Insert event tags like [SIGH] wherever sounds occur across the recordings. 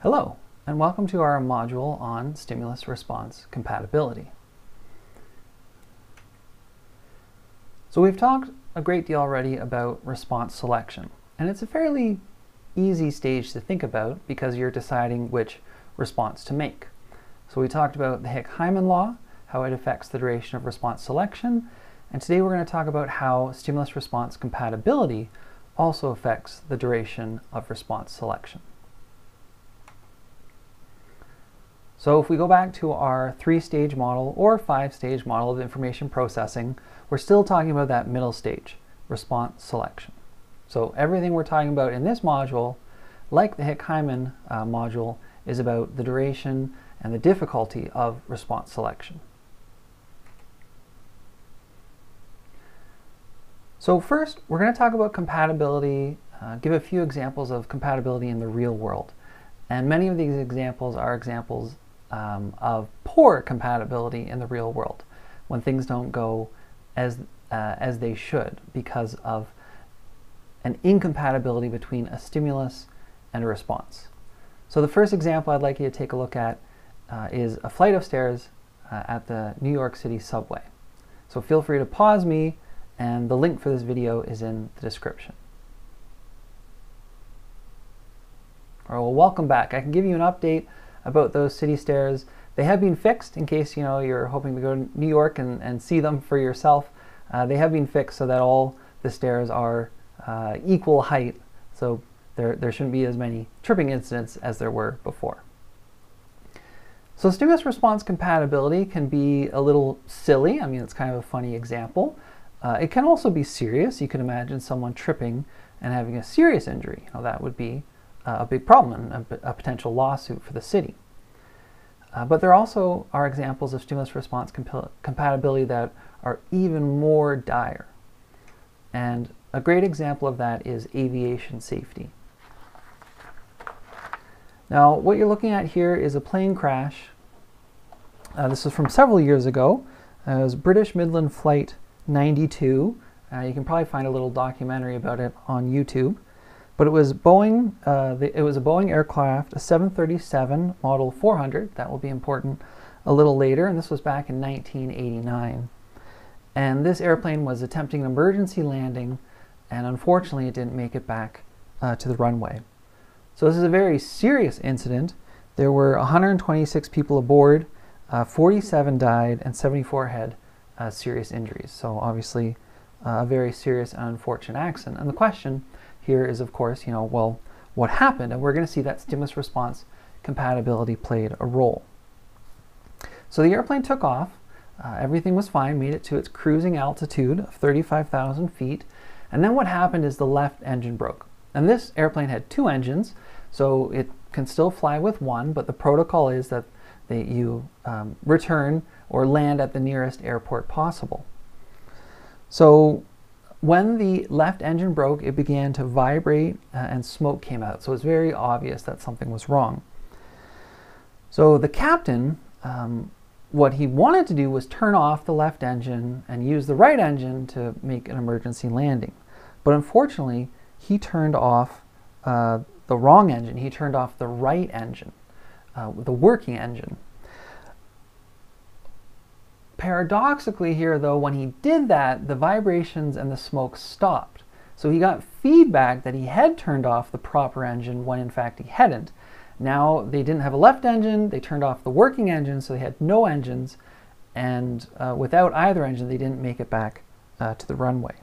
Hello, and welcome to our module on stimulus response compatibility. So we've talked a great deal already about response selection, and it's a fairly easy stage to think about because you're deciding which response to make. So we talked about the Hick-Hyman law, how it affects the duration of response selection, and today we're going to talk about how stimulus response compatibility also affects the duration of response selection. So if we go back to our three-stage model or five-stage model of information processing, we're still talking about that middle stage, response selection. So everything we're talking about in this module, like the Hick-Hyman uh, module, is about the duration and the difficulty of response selection. So first, we're going to talk about compatibility, uh, give a few examples of compatibility in the real world. And many of these examples are examples um, of poor compatibility in the real world, when things don't go as, uh, as they should because of an incompatibility between a stimulus and a response. So the first example I'd like you to take a look at uh, is a flight of stairs uh, at the New York City subway. So feel free to pause me and the link for this video is in the description. All right, well, welcome back. I can give you an update about those city stairs. They have been fixed in case you know you're hoping to go to New York and, and see them for yourself. Uh, they have been fixed so that all the stairs are uh, equal height, so there, there shouldn't be as many tripping incidents as there were before. So stimulus response compatibility can be a little silly. I mean, it's kind of a funny example. Uh, it can also be serious. You can imagine someone tripping and having a serious injury. Now, that would be a big problem and a, a, potential lawsuit for the city. Uh, but there also are examples of stimulus response comp compatibility that are even more dire. And a great example of that is aviation safety. Now, what you're looking at here is a plane crash. Uh, this is from several years ago. Uh, it was British Midland Flight 92. Uh, you can probably find a little documentary about it on YouTube. But it was Boeing, uh, the, it was a Boeing aircraft, a 737 Model 400. That will be important a little later, and this was back in 1989. And this airplane was attempting an emergency landing, and unfortunately it didn't make it back uh, to the runway. So this is a very serious incident. There were 126 people aboard, uh, 47 died, and 74 had uh, serious injuries. So obviously uh, a very serious and unfortunate accident. And the question here is, of course, you know, well, what happened? And we're going to see that stimulus response compatibility played a role. So the airplane took off. Uh, everything was fine, made it to its cruising altitude of 35,000 feet. And then what happened is the left engine broke. And this airplane had two engines, so it can still fly with one, but the protocol is that they, you um, return or land at the nearest airport possible. So when the left engine broke, it began to vibrate uh, and smoke came out. So it's very obvious that something was wrong. So the captain, um, what he wanted to do was turn off the left engine and use the right engine to make an emergency landing. But unfortunately, he turned off uh, the wrong engine. He turned off the right engine, uh, the working engine. Paradoxically here though, when he did that, the vibrations and the smoke stopped. So he got feedback that he had turned off the proper engine when in fact he hadn't. Now they didn't have a left engine, they turned off the working engine, so they had no engines, and uh, without either engine they didn't make it back uh, to the runway.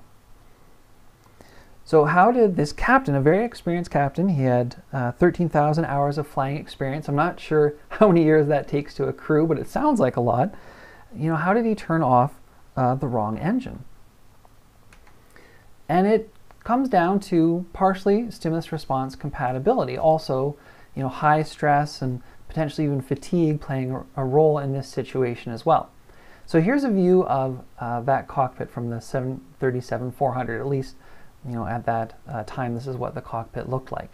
So how did this captain, a very experienced captain, he had uh, 13,000 hours of flying experience. I'm not sure [LAUGHS] how many years that takes to accrue, but it sounds like a lot you know, how did he turn off uh, the wrong engine? And it comes down to partially stimulus response compatibility. Also, you know, high stress and potentially even fatigue playing a role in this situation as well. So here's a view of uh, that cockpit from the 737-400, at least, you know, at that uh, time, this is what the cockpit looked like.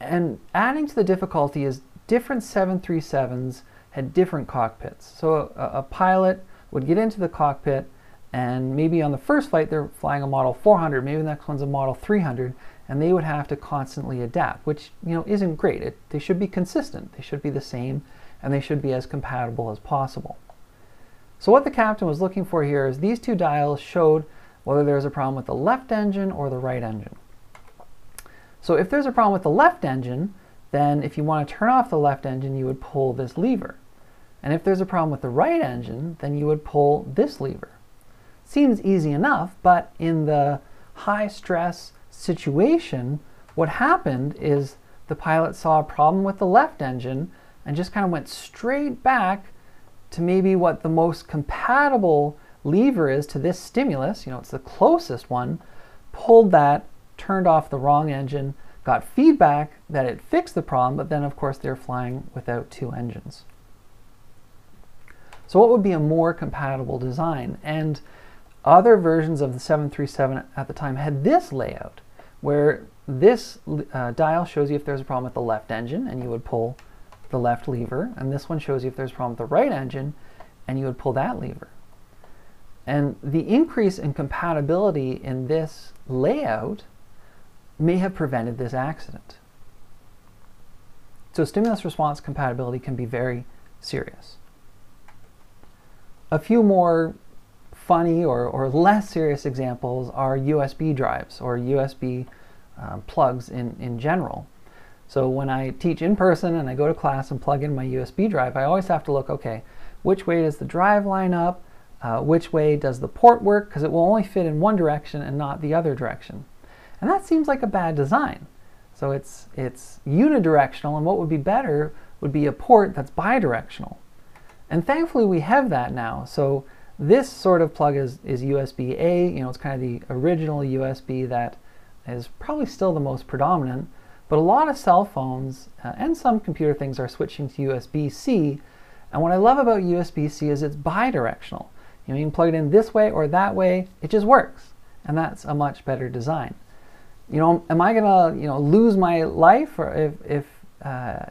And adding to the difficulty is different 737s had different cockpits. So a, a, pilot would get into the cockpit and maybe on the first flight they're flying a Model 400, maybe the next one's a Model 300, and they would have to constantly adapt, which you know isn't great. It, they should be consistent. They should be the same, and they should be as compatible as possible. So what the captain was looking for here is these two dials showed whether there's a problem with the left engine or the right engine. So if there's a problem with the left engine, then if you want to turn off the left engine, you would pull this lever. And if there's a problem with the right engine, then you would pull this lever. Seems easy enough, but in the high stress situation, what happened is the pilot saw a problem with the left engine and just kind of went straight back to maybe what the most compatible lever is to this stimulus, you know, it's the closest one, pulled that, turned off the wrong engine, got feedback that it fixed the problem, but then of course they're flying without two engines. So what would be a more compatible design? And other versions of the 737 at the time had this layout, where this uh, dial shows you if there's a problem with the left engine, and you would pull the left lever, and this one shows you if there's a problem with the right engine, and you would pull that lever. And the increase in compatibility in this layout may have prevented this accident. So stimulus response compatibility can be very serious. A few more funny or, or less serious examples are USB drives or USB um, plugs in, in general. So when I teach in person and I go to class and plug in my USB drive, I always have to look, okay, which way does the drive line up? Uh, which way does the port work? Because it will only fit in one direction and not the other direction. And that seems like a bad design. So it's, it's unidirectional, and what would be better would be a port that's bidirectional. And thankfully we have that now. So this sort of plug is, is USB-A, you know, it's kind of the original USB that is probably still the most predominant, but a lot of cell phones uh, and some computer things are switching to USB-C, and what I love about USB-C is it's bidirectional. You know, you can plug it in this way or that way, it just works, and that's a much better design. You know, am I gonna, you know, lose my life or if, if, uh,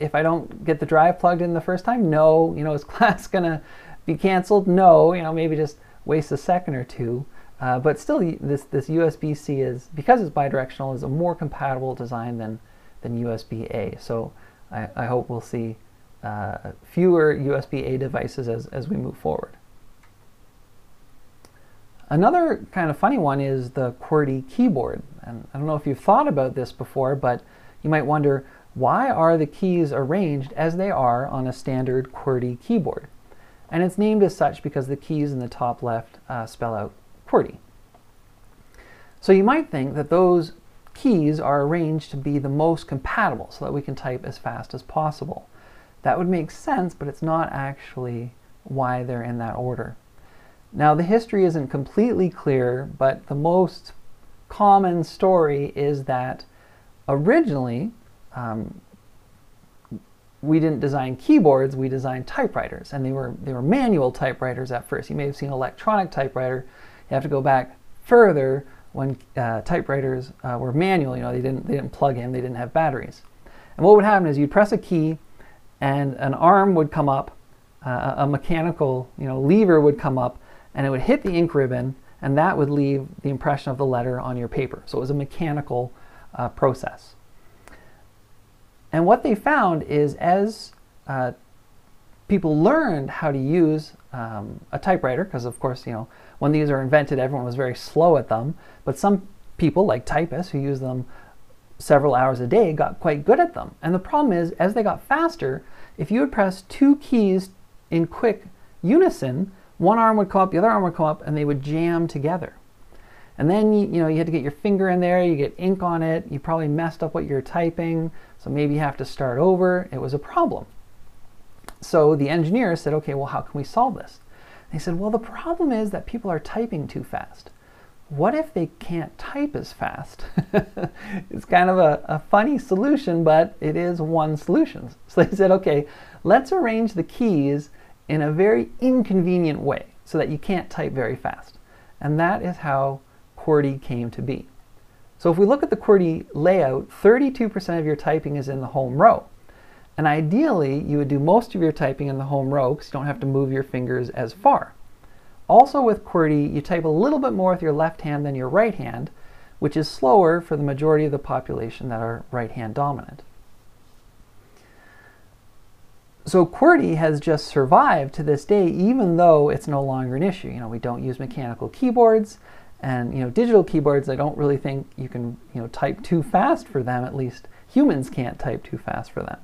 if I don't get the drive plugged in the first time? No. You know, is [LAUGHS] class gonna be canceled? No, you know, maybe just waste a second or two. Uh, but still, this, this USB-C is, because it's bidirectional, is a more compatible design than, than USB-A. So I, I, hope we'll see uh, fewer USB-A devices as, as we move forward. Another kind of funny one is the QWERTY keyboard. And I don't know if you've thought about this before, but you might wonder, why are the keys arranged as they are on a standard QWERTY keyboard? And it's named as such because the keys in the top left uh, spell out QWERTY. So you might think that those keys are arranged to be the most compatible so that we can type as fast as possible. That would make sense, but it's not actually why they're in that order. Now the history isn't completely clear, but the most common story is that originally um, we didn't design keyboards, we designed typewriters, and they were they were manual typewriters at first. You may have seen electronic typewriter. You have to go back further when uh, typewriters uh, were manual. You know, they didn't they didn't plug in, they didn't have batteries. And what would happen is you'd press a key, and an arm would come up, uh, a mechanical you know lever would come up, and it would hit the ink ribbon, and that would leave the impression of the letter on your paper. So it was a mechanical uh, process. And what they found is as uh, people learned how to use um, a typewriter, because of course, you know, when these are invented, everyone was very slow at them, but some people, like typists who use them several hours a day, got quite good at them. And the problem is, as they got faster, if you would press two keys in quick unison, one arm would come up, the other arm would come up, and they would jam together. And then you, know you had to get your finger in there, you get ink on it, you probably messed up what you're typing, so maybe you have to start over. It was a problem. So the engineer said, okay, well, how can we solve this? They said, well, the problem is that people are typing too fast. What if they can't type as fast? [LAUGHS] it's kind of a, a funny solution, but it is one solution. [LAUGHS] So they said, okay, let's arrange the keys in a very inconvenient way so that you can't type very fast. And that is how QWERTY came to be. So if we look at the QWERTY layout, 32% of your typing is in the home row. And ideally, you would do most of your typing in the home row because you don't have to move your fingers as far. Also with QWERTY, you type a little bit more with your left hand than your right hand, which is slower for the majority of the population that are right-hand dominant. So QWERTY has just survived to this day, even though it's no longer an issue. You know, we don't use mechanical keyboards, and you know, digital keyboards. I don't really think you can you know type too fast for them. At least humans can't type too fast for them.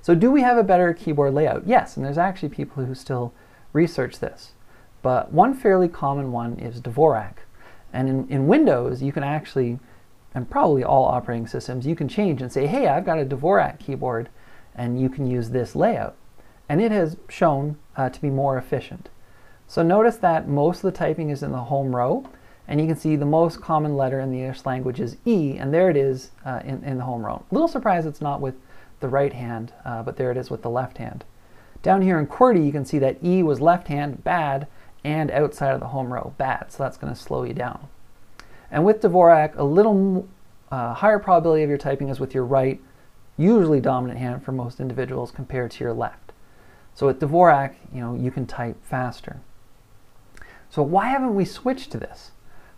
So, do we have a better keyboard layout? Yes, and there's actually people who still research this. But one fairly common one is Dvorak. And in, in Windows, you can actually, and probably all operating systems, you can change and say, hey, I've got a Dvorak keyboard and you can use this layout. And it has shown uh, to be more efficient. So notice that most of the typing is in the home row, and you can see the most common letter in the English language is E, and there it is uh, in, in the home row. Little surprised it's not with the right hand, uh, but there it is with the left hand. Down here in QWERTY, you can see that E was left hand, bad, and outside of the home row, bad, so that's going to slow you down. And with Dvorak, a little uh, higher probability of your typing is with your right, usually dominant hand for most individuals compared to your left. So with Dvorak, you know, you can type faster. So why haven't we switched to this?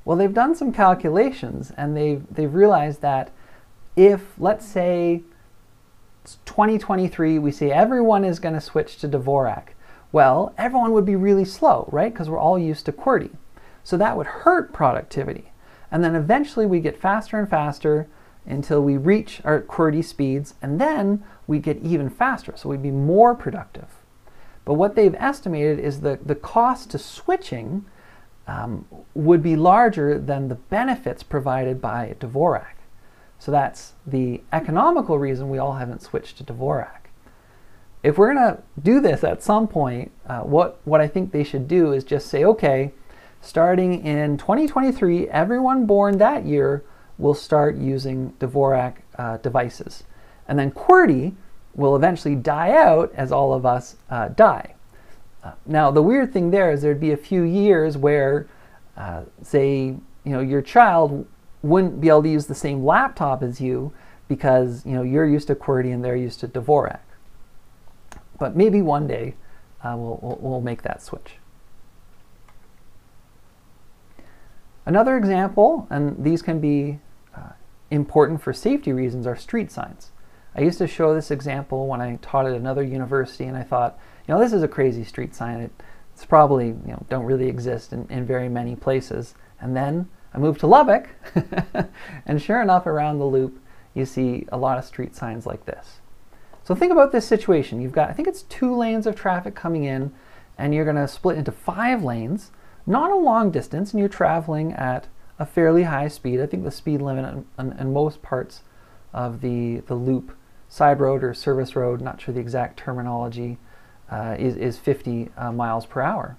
Well, they've done some calculations and they've, they've realized that if, let's say, 2023, we say everyone is going to switch to Dvorak, well, everyone would be really slow, right? Because we're all used to QWERTY. So that would hurt productivity. And then eventually we get faster and faster until we reach our QWERTY speeds, and then we get even faster, so we'd be more productive. But what they've estimated is the, the cost to switching um, would be larger than the benefits provided by Dvorak. So that's the economical reason we all haven't switched to Dvorak. If we're going to do this at some point, uh, what, what I think they should do is just say, okay, starting in 2023, everyone born that year will start using Dvorak uh, devices. And then QWERTY will eventually die out as all of us uh, die. Now, the weird thing there is there'd be a few years where, uh, say, you know, your child wouldn't be able to use the same laptop as you because, you know, you're used to QWERTY and they're used to Dvorak. But maybe one day uh, we'll, we'll, we'll make that switch. Another example, and these can be uh, important for safety reasons, are street signs. I used to show this example when I taught at another university, and I thought, you know, this is a crazy street sign. It, it's probably, you know, don't really exist in, in very many places. And then I moved to Lubbock, [LAUGHS] and sure enough, around the loop, you see a lot of street signs like this. So think about this situation. You've got, I think it's two lanes of traffic coming in, and you're going to split into five lanes not a long distance, and you're traveling at a fairly high speed. I think the speed limit in, in most parts of the, the loop, side road or service road, not sure the exact terminology, uh, is, is 50 uh, miles per hour.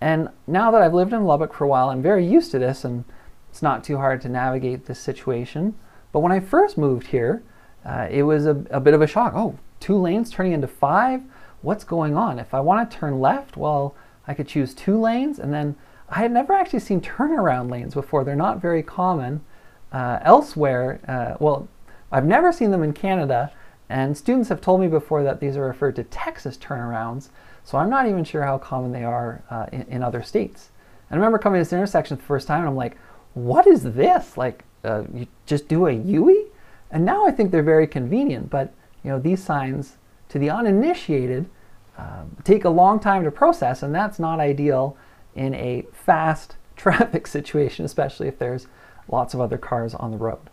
And now that I've lived in Lubbock for a while, I'm very used to this, and it's not too hard to navigate this situation. But when I first moved here, uh, it was a, a bit of a shock. Oh, two lanes turning into five? What's going on? If I want to turn left, well, I could choose two lanes, and then I had never actually seen turnaround lanes before. They're not very common uh, elsewhere. Uh, well, I've never seen them in Canada, and students have told me before that these are referred to Texas turnarounds, so I'm not even sure how common they are uh, in, in, other states. And I remember coming to this intersection the first time, and I'm like, what is this? Like, uh, you just do a U-ey? And now I think they're very convenient, but you know, these signs to the uninitiated um, take a long time to process, and that's not ideal in a fast [LAUGHS] traffic situation, especially if there's lots of other cars on the road.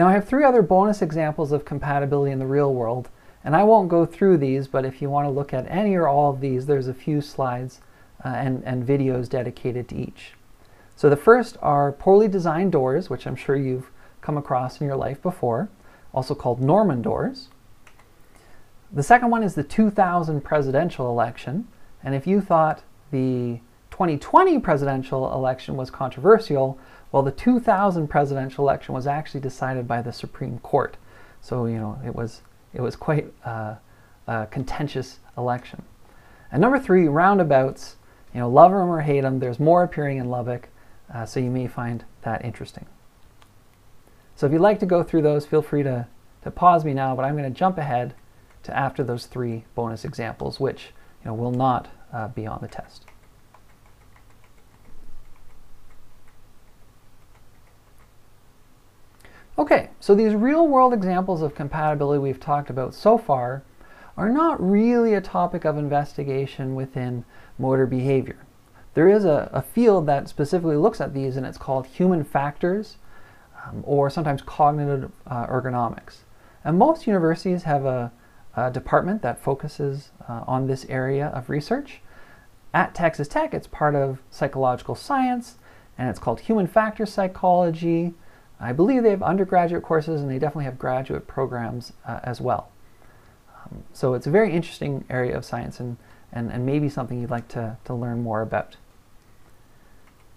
Now I have three other bonus examples of compatibility in the real world, and I won't go through these, but if you want to look at any or all of these, there's a few slides uh, and, and videos dedicated to each. So the first are poorly designed doors, which I'm sure you've come across in your life before also called Norman doors. The second one is the 2000 presidential election. And if you thought the 2020 presidential election was controversial, well, the 2000 presidential election was actually decided by the Supreme Court. So, you know, it was, it was quite uh, a contentious election. And number three, roundabouts. You know, love them or hate them, there's more appearing in Lubbock, uh, so you may find that interesting. So if you'd like to go through those, feel free to, to pause me now, but I'm going to jump ahead to after those three bonus examples, which you know, will not uh, be on the test. Okay, so these real world examples of compatibility we've talked about so far are not really a topic of investigation within motor behavior. There is a, a field that specifically looks at these and it's called human factors um, or sometimes cognitive uh, ergonomics. And most universities have a, a department that focuses uh, on this area of research. At Texas Tech, it's part of psychological science and it's called human factor psychology I believe they have undergraduate courses and they definitely have graduate programs uh, as well. Um, so it's a very interesting area of science and, and, and maybe something you'd like to, to learn more about.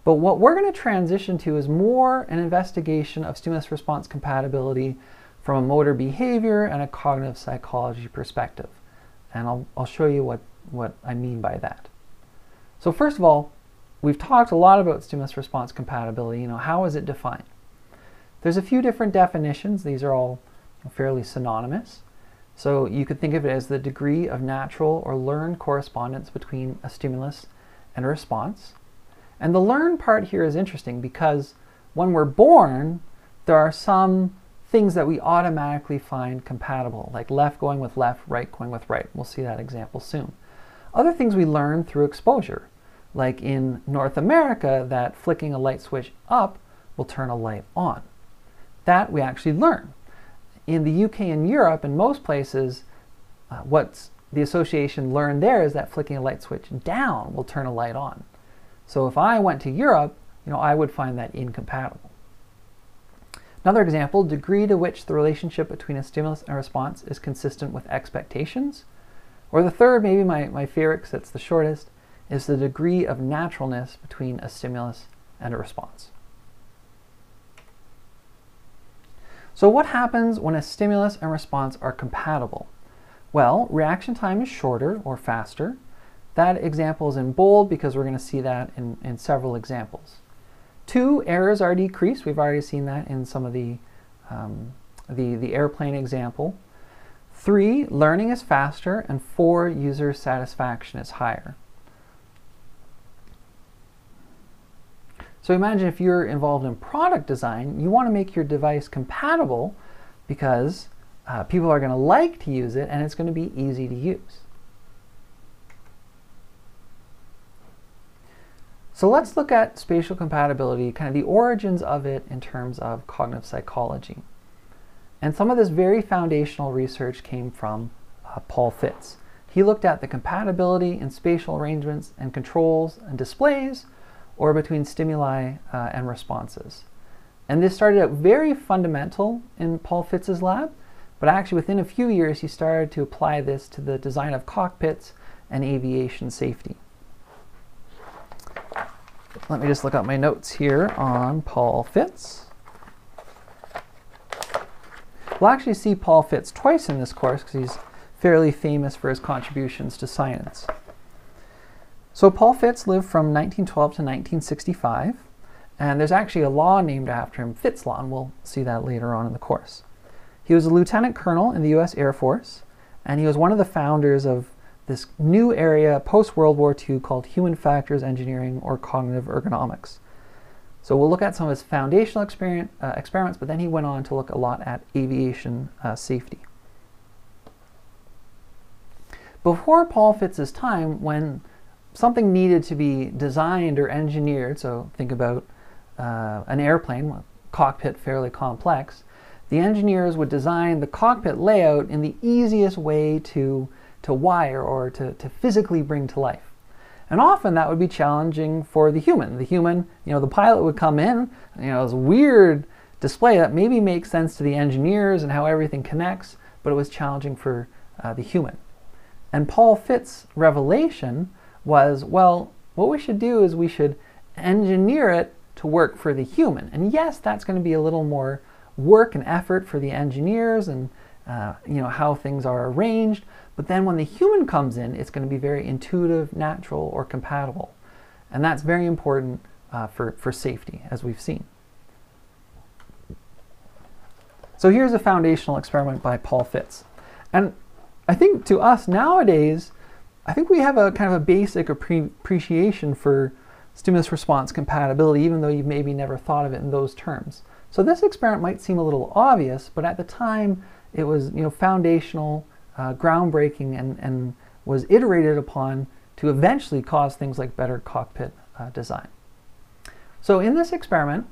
But what we're going to transition to is more an investigation of stimulus response compatibility from a motor behavior and a cognitive psychology perspective. And I'll, I'll show you what, what I mean by that. So first of all, we've talked a lot about stimulus response compatibility. You know, how is it defined? There's a few different definitions. These are all fairly synonymous. So you could think of it as the degree of natural or learned correspondence between a stimulus and a response. And the learn part here is interesting because when we're born, there are some things that we automatically find compatible, like left going with left, right going with right. We'll see that example soon. Other things we learn through exposure, like in North America, that flicking a light switch up will turn a light on. That we actually learn. In the UK and Europe, in most places, uh, what's the association learned there is that flicking a light switch down will turn a light on. So if I went to Europe, you know, I would find that incompatible. Another example, degree to which the relationship between a stimulus and response is consistent with expectations. Or the third, maybe my, my favorite because it's the shortest, is the degree of naturalness between a stimulus and a response. So what happens when a stimulus and response are compatible? Well, reaction time is shorter or faster. That example is in bold because we're going to see that in, in several examples. Two, errors are decreased. We've already seen that in some of the, um, the, the airplane example. Three, learning is faster. And four, user satisfaction is higher. So imagine if you're involved in product design, you want to make your device compatible because uh, people are going to like to use it and it's going to be easy to use. So let's look at spatial compatibility, kind of the origins of it in terms of cognitive psychology. And some of this very foundational research came from uh, Paul Fitts. He looked at the compatibility in spatial arrangements and controls and displays or between stimuli uh, and responses. And this started out very fundamental in Paul Fitts's lab, but actually within a few years he started to apply this to the design of cockpits and aviation safety. Let me just look up my notes here on Paul Fitts. We'll actually see Paul Fitts twice in this course because he's fairly famous for his contributions to science. So Paul Fitts lived from 1912 to 1965, and there's actually a law named after him, Fitts Law, and we'll see that later on in the course. He was a lieutenant colonel in the U.S. Air Force, and he was one of the founders of this new area post-World War II called human factors engineering or cognitive ergonomics. So we'll look at some of his foundational uh, experiments, but then he went on to look a lot at aviation uh, safety. Before Paul Fitts's time, when something needed to be designed or engineered, so think about uh, an airplane, cockpit fairly complex, the engineers would design the cockpit layout in the easiest way to, to wire or to, to physically bring to life. And often that would be challenging for the human. The human, you know, the pilot would come in, you know, this weird display that maybe makes sense to the engineers and how everything connects, but it was challenging for uh, the human. And Paul Fitts' revelation was, well, what we should do is we should engineer it to work for the human. And yes, that's going to be a little more work and effort for the engineers and uh, you know how things are arranged. But then when the human comes in, it's going to be very intuitive, natural, or compatible. And that's very important uh, for, for safety, as we've seen. So here's a foundational experiment by Paul Fitts. And I think to us nowadays, I think we have a kind of a basic appreciation for stimulus response compatibility, even though you've maybe never thought of it in those terms. So this experiment might seem a little obvious, but at the time it was you know, foundational, uh, groundbreaking, and, and was iterated upon to eventually cause things like better cockpit uh, design. So in this experiment,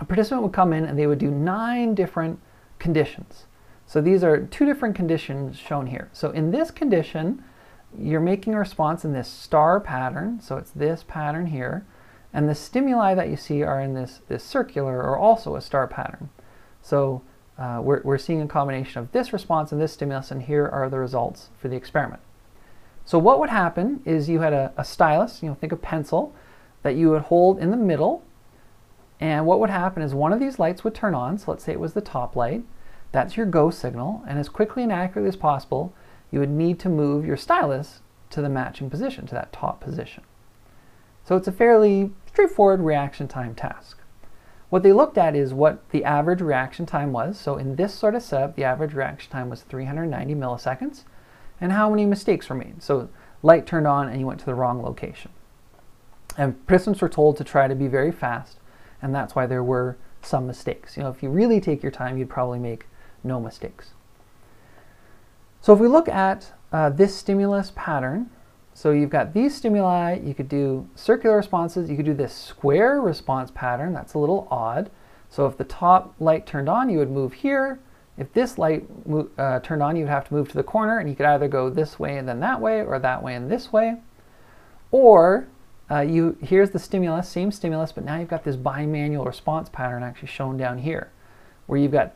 a participant would come in and they would do nine different conditions. So these are two different conditions shown here. So in this condition, you're making a response in this star pattern, so it's this pattern here, and the stimuli that you see are in this, this circular or also a star pattern. So uh, we're, we're seeing a combination of this response and this stimulus, and here are the results for the experiment. So what would happen is you had a, a stylus, you know, think of a pencil, that you would hold in the middle, and what would happen is one of these lights would turn on, so let's say it was the top light, that's your go signal, and as quickly and accurately as possible, you would need to move your stylus to the matching position, to that top position. So it's a fairly straightforward reaction time task. What they looked at is what the average reaction time was. So in this sort of setup, the average reaction time was 390 milliseconds, and how many mistakes were made. So light turned on and you went to the wrong location. And participants were told to try to be very fast, and that's why there were some mistakes. You know, if you really take your time, you'd probably make no mistakes. So if we look at uh, this stimulus pattern, so you've got these stimuli, you could do circular responses, you could do this square response pattern, that's a little odd. So if the top light turned on, you would move here. If this light uh, turned on, you'd have to move to the corner, and you could either go this way and then that way, or that way and this way. Or uh, you here's the stimulus, same stimulus, but now you've got this bimanual response pattern actually shown down here, where you've got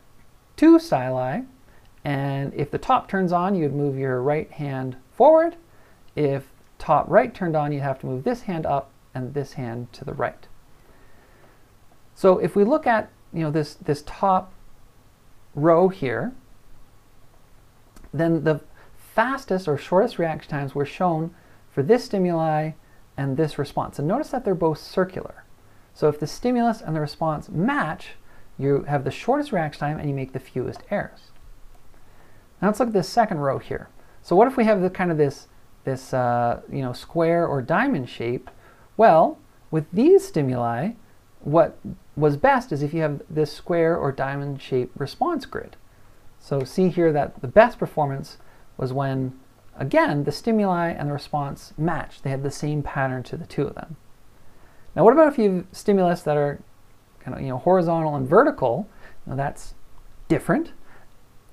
two styli, and if the top turns on, you'd move your right hand forward. If top right turned on, you'd have to move this hand up and this hand to the right. So if we look at you know this this top row here, then the fastest or shortest reaction times were shown for this stimuli and this response. And notice that they're both circular. So if the stimulus and the response match, you have the shortest reaction time and you make the fewest errors. Now let's look at this second row here. So what if we have the kind of this, this uh, you know, square or diamond shape? Well, with these stimuli, what was best is if you have this square or diamond shaped response grid. So see here that the best performance was when Again, the stimuli and the response matched. They had the same pattern to the two of them. Now, what about if you have stimulus that are kind of you know horizontal and vertical? Now that's different,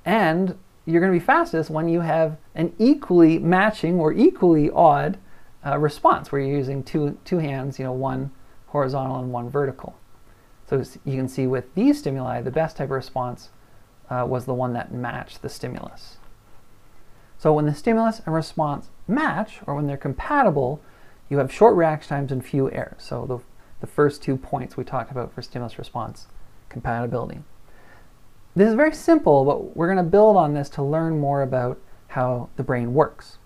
and you're going to be fastest when you have an equally matching or equally odd uh, response, where you're using two two hands, you know, one horizontal and one vertical. So you can see with these stimuli, the best type of response uh, was the one that matched the stimulus. So when the stimulus and response match, or when they're compatible, you have short reaction times and few errors. So the, the first two points we talked about for stimulus response compatibility. This is very simple, but we're going to build on this to learn more about how the brain works.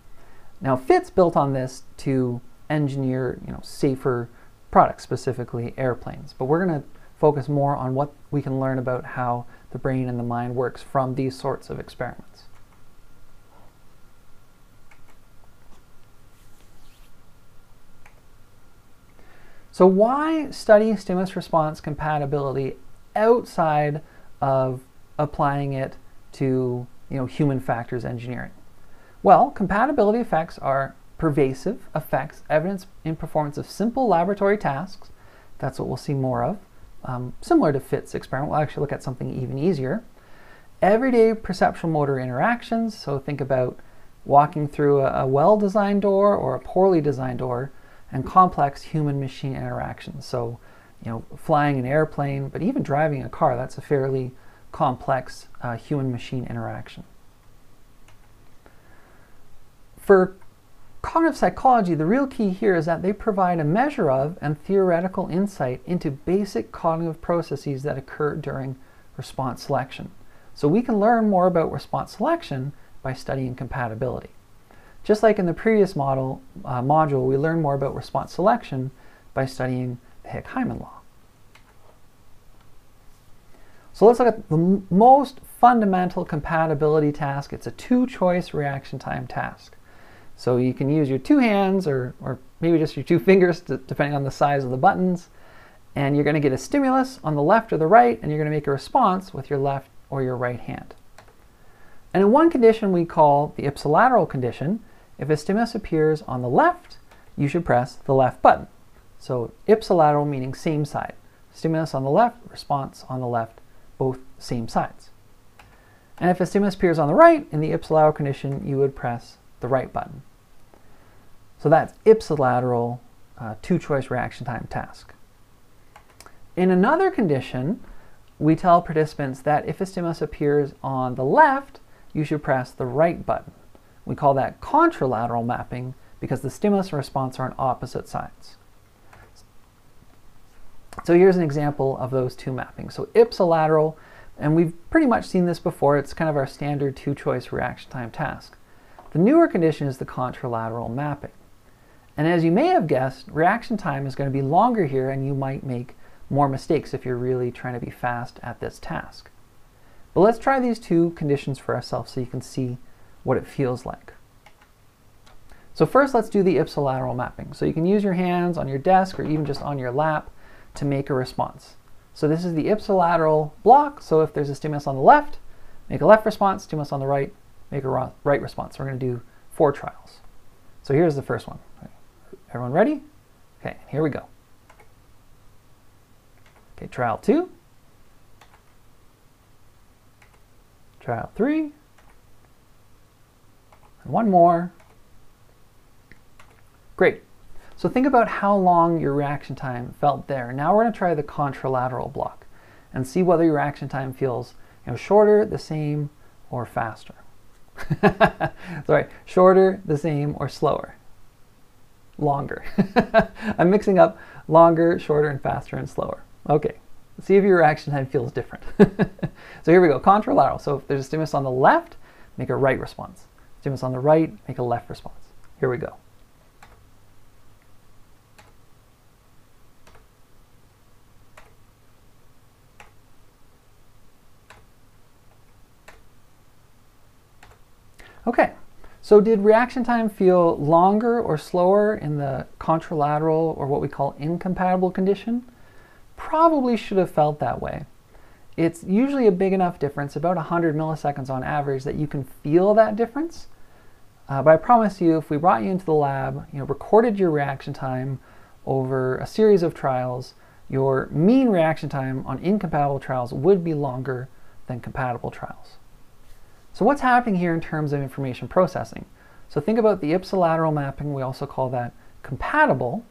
Now, Fitts built on this to engineer you know, safer products, specifically airplanes. But we're going to focus more on what we can learn about how the brain and the mind works from these sorts of experiments. So why study stimulus response compatibility outside of applying it to you know, human factors engineering? Well, compatibility effects are pervasive effects evidence in performance of simple laboratory tasks. That's what we'll see more of. Um, similar to Fitts' experiment, we'll actually look at something even easier. Everyday perceptual motor interactions, so think about walking through a, a well-designed door or a poorly designed door, and complex human-machine interactions. So, you know, flying an airplane, but even driving a car, that's a fairly complex uh, human-machine interaction. For cognitive psychology, the real key here is that they provide a measure of and theoretical insight into basic cognitive processes that occur during response selection. So we can learn more about response selection by studying compatibility. Just like in the previous model, uh, module, we learn more about response selection by studying the Hick-Hyman law. So let's look at the most fundamental compatibility task. It's a two-choice reaction time task. So you can use your two hands or, or maybe just your two [LAUGHS] fingers, depending on the size of the buttons. And you're going to get a stimulus on the left or the right, and you're going to make a response with your left or your right hand. And in one condition we call the ipsilateral condition, if a stimulus appears on the left, you should press the left button. So ipsilateral meaning same side. Stimulus on the left, response on the left, both same sides. And if a stimulus appears on the right, in the ipsilateral condition, you would press the right button. So that's ipsilateral uh, two-choice reaction time task. In another condition, we tell participants that if a stimulus appears on the left, you should press the right button. We call that contralateral mapping because the stimulus and response are on opposite sides. So here's an example of those two mappings. So ipsilateral, and we've pretty much seen this before, it's kind of our standard two-choice reaction time task. The newer condition is the contralateral mapping. And as you may have guessed, reaction time is going to be longer here and you might make more mistakes if you're really trying to be fast at this task. But let's try these two conditions for ourselves so you can see what it feels like. So first let's do the ipsilateral mapping. So you can use your hands on your desk or even just on your lap to make a response. So this is the ipsilateral block. So if there's a stimulus on the left, make a left response, stimulus on the right, make a right response. We're going to do four trials. So here's the first one. Everyone ready? Okay, here we go. Okay, trial two. Trial three. And one more. Great. So think about how long your reaction time felt there. Now we're going to try the contralateral block and see whether your reaction time feels you know, shorter, the same, or faster. [LAUGHS] Sorry, shorter, the same, or slower? Longer. [LAUGHS] I'm mixing up longer, shorter, and faster and slower. Okay, see if your reaction time feels different. [LAUGHS] so here we go, contralateral. So if there's a stimulus on the left, make a right response. Stimulus on the right, make a left response. Here we go. Okay, so did reaction time feel longer or slower in the contralateral or what we call incompatible condition? Probably should have felt that way. It's usually a big enough difference, about 100 milliseconds on average, that you can feel that difference. Uh, but I promise you, if we brought you into the lab, you know, recorded your reaction time over a series of trials, your mean reaction time on incompatible trials would be longer than compatible trials. So what's happening here in terms of information processing? So think about the ipsilateral mapping, we also call that compatible.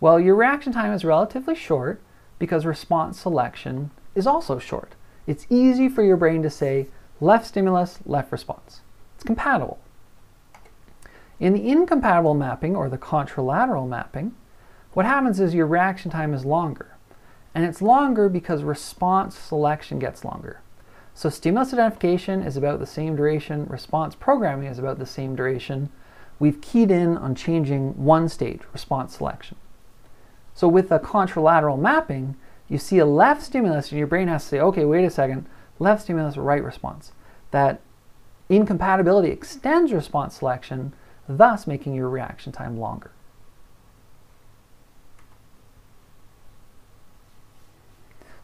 Well, your reaction time is relatively short because response selection is also short. It's easy for your brain to say left stimulus, left response. It's compatible. In the incompatible mapping or the contralateral mapping, what happens is your reaction time is longer. And it's longer because response selection gets longer. So stimulus identification is about the same duration, response programming is about the same duration. We've keyed in on changing one stage, response selection. So with a contralateral mapping, you see a left stimulus and your brain has to say, okay, wait a second, left stimulus, right response. That incompatibility extends response selection, thus making your reaction time longer.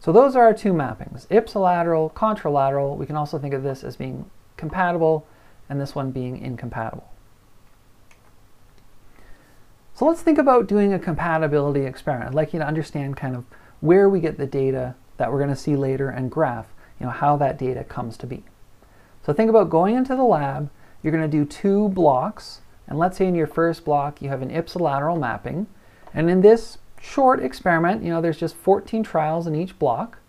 So those are our two mappings, ipsilateral, contralateral. We can also think of this as being compatible and this one being incompatible. So let's think about doing a compatibility experiment. I'd like you to understand kind of where we get the data that we're going to see later and graph, you know, how that data comes to be. So think about going into the lab, you're going to do two blocks, and let's say in your first block you have an ipsilateral mapping, and in this short experiment. You know, there's just 14 trials in each block.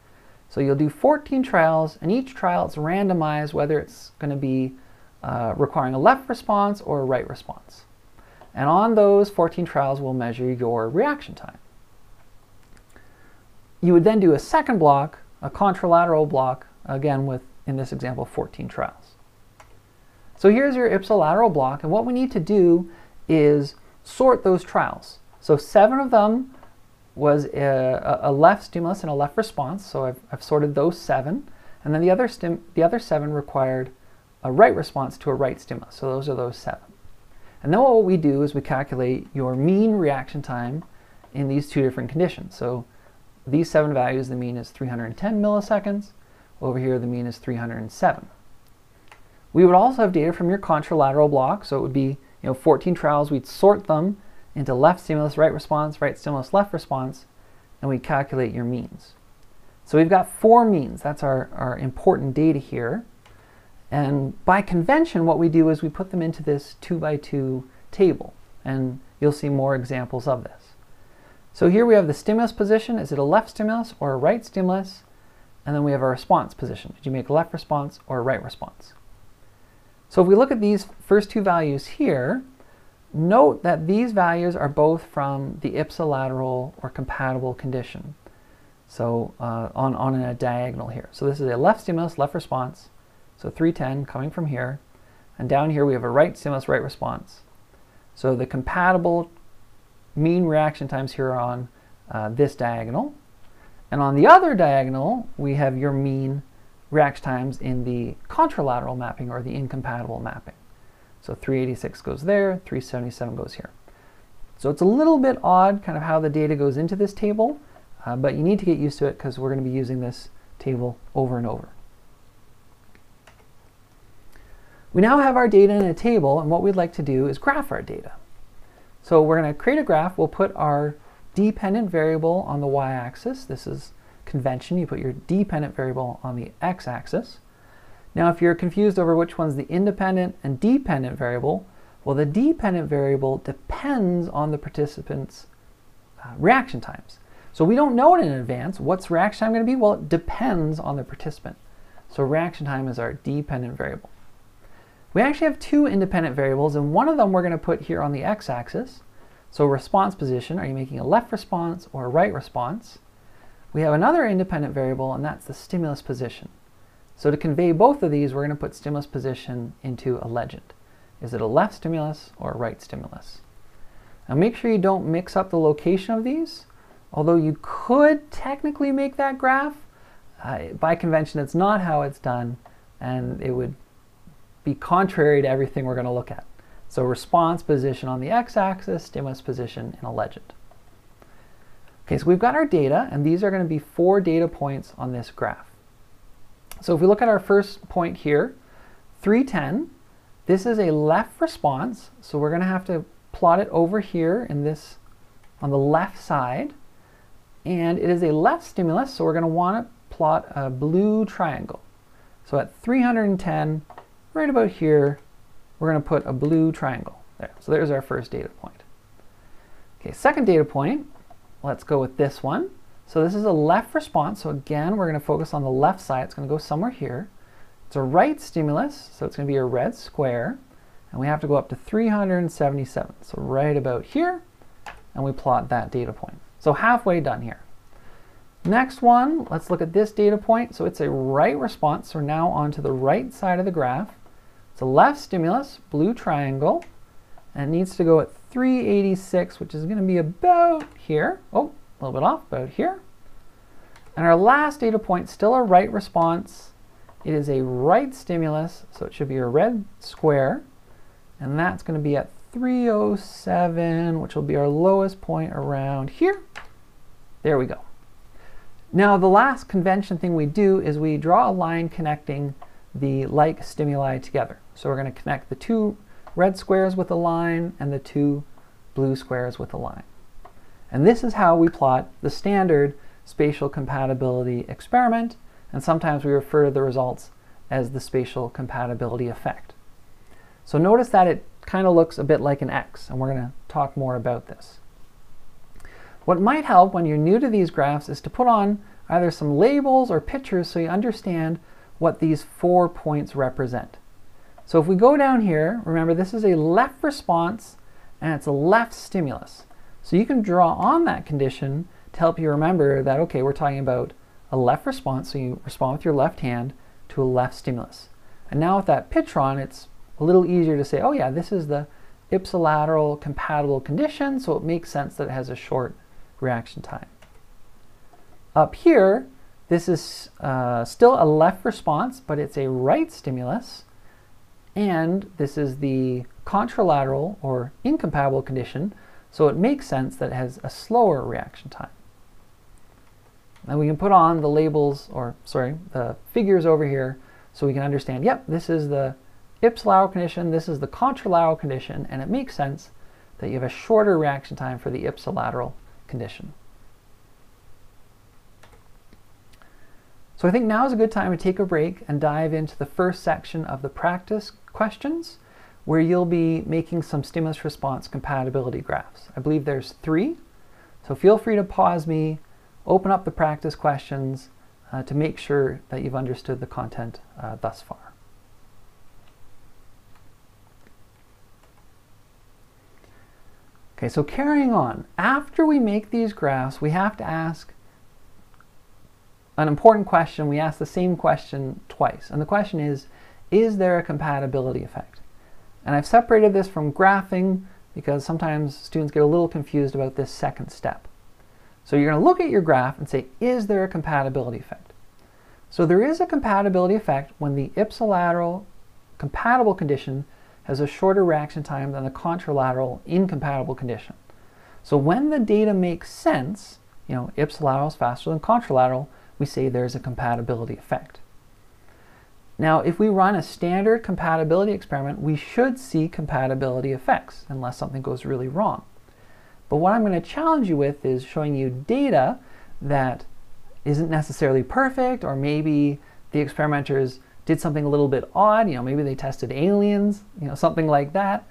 So you'll do 14 trials, and each trial it's randomized whether it's going to be uh, requiring a left response or a right response. And on those 14 trials, we'll measure your reaction time. You would then do a second block, a contralateral block, again with, in this example, 14 trials. So here's your ipsilateral block, and what we need to do is sort those trials. So seven of them was a, a, left stimulus and a left response, so I've, I've sorted those seven. And then the other, stim, the other seven required a right response to a right stimulus, so those are those seven. And then what we do is we calculate your mean reaction time in these two different conditions. So these seven values, the mean is 310 milliseconds. Over here, the mean is 307. We would also have data from your contralateral block. So it would be you know 14 trials. We'd sort them into left stimulus, right response, right stimulus, left response, and we calculate your means. So we've got four means. That's our, our important data here. And by convention, what we do is we put them into this two by two table. And you'll see more examples of this. So here we have the stimulus position. Is it a left stimulus or a right stimulus? And then we have our response position. Did you make a left response or a right response? So if we look at these first two values here, note that these values are both from the ipsilateral or compatible condition. So uh, on, on a diagonal here. So this is a left stimulus, left response. So 310 coming from here. And down here we have a right stimulus, right response. So the compatible mean reaction times here are on uh, this diagonal. And on the other diagonal, we have your mean reaction times in the contralateral mapping or the incompatible mapping. So 386 goes there, 377 goes here. So it's a little bit odd kind of how the data goes into this table, uh, but you need to get used to it because we're going to be using this table over and over. We now have our data in a table, and what we'd like to do is graph our data. So we're going to create a graph. We'll put our dependent variable on the y-axis. This is convention. You put your dependent variable on the x-axis. Now, if you're confused over which one's the independent and dependent variable, well, the dependent variable depends on the participant's uh, reaction times. So we don't know it in advance. What's reaction time going to be? Well, it depends on the participant. So reaction time is our dependent variable. We actually have two independent variables, and one of them we're going to put here on the x-axis. So response position, are you making a left response or a right response? We have another independent variable, and that's the stimulus position. So to convey both of these, we're going to put stimulus position into a legend. Is it a left stimulus or a right stimulus? Now make sure you don't mix up the location of these. Although you could technically make that graph, uh, by convention it's not how it's done, and it would be contrary to everything we're going to look at. So response position on the x-axis, stimulus position in a legend. Okay, so we've got our data, and these are going to be four data points on this graph. So if we look at our first point here, 310, this is a left response, so we're going to have to plot it over here in this, on the left side. And it is a left stimulus, so we're going to want to plot a blue triangle. So at 310, right about here, we're going to put a blue triangle there. So there's our first data point. Okay, second data point, let's go with this one. So this is a left response. So again, we're going to focus on the left side. It's going to go somewhere here. It's a right stimulus, so it's going to be a red square. And we have to go up to 377. So right about here, and we plot that data point. So halfway done here. Next one, let's look at this data point. So it's a right response. So we're now onto the right side of the graph. It's a left stimulus, blue triangle, and it needs to go at 386, which is going to be about here. Oh, a little bit off, about here. And our last data point, still a right response. It is a right stimulus, so it should be a red square. And that's going to be at 307, which will be our lowest point around here. There we go. Now the last convention thing we do is we draw a line connecting the like stimuli together. So we're going to connect the two red squares with a line and the two blue squares with a line. And this is how we plot the standard spatial compatibility experiment, and sometimes we refer to the results as the spatial compatibility effect. So notice that it kind of looks a bit like an X, and we're going to talk more about this. What might help when you're new to these graphs is to put on either some labels or pictures so you understand what these four points represent. So if we go down here, remember this is a left response and it's a left stimulus. So you can draw on that condition to help you remember that, okay, we're talking about a left response, so you respond with your left hand to a left stimulus. And now with that pitron, it's a little easier to say, oh yeah, this is the ipsilateral compatible condition, so it makes sense that it has a short reaction time. Up here, this is uh, still a left response, but it's a right stimulus. and this is the contralateral or incompatible condition, so it makes sense that it has a slower reaction time. And we can put on the labels, or sorry, the figures over here so we can understand, yep, this is the ipsilateral condition, this is the contralateral condition, and it makes sense that you have a shorter reaction time for the ipsilateral condition. So I think now is a good time to take a break and dive into the first section of the practice questions where you'll be making some stimulus response compatibility graphs. I believe there's three, so feel free to pause me, open up the practice questions uh, to make sure that you've understood the content uh, thus far. Okay, so carrying on, after we make these graphs, we have to ask an important question, we ask the same question twice. And the question is, is there a compatibility effect? And I've separated this from graphing because sometimes students get a little confused about this second step. So you're going to look at your graph and say, is there a compatibility effect? So there is a compatibility effect when the ipsilateral compatible condition has a shorter reaction time than the contralateral incompatible condition. So when the data makes sense, you know, ipsilateral is faster than contralateral, we say there's a compatibility effect. Now, if we run a standard compatibility experiment, we should see compatibility effects unless something goes really wrong. But what I'm going to challenge you with is showing you data that isn't necessarily perfect, or maybe the experimenters did something a little bit odd, you know, maybe they tested aliens, you know, something like that.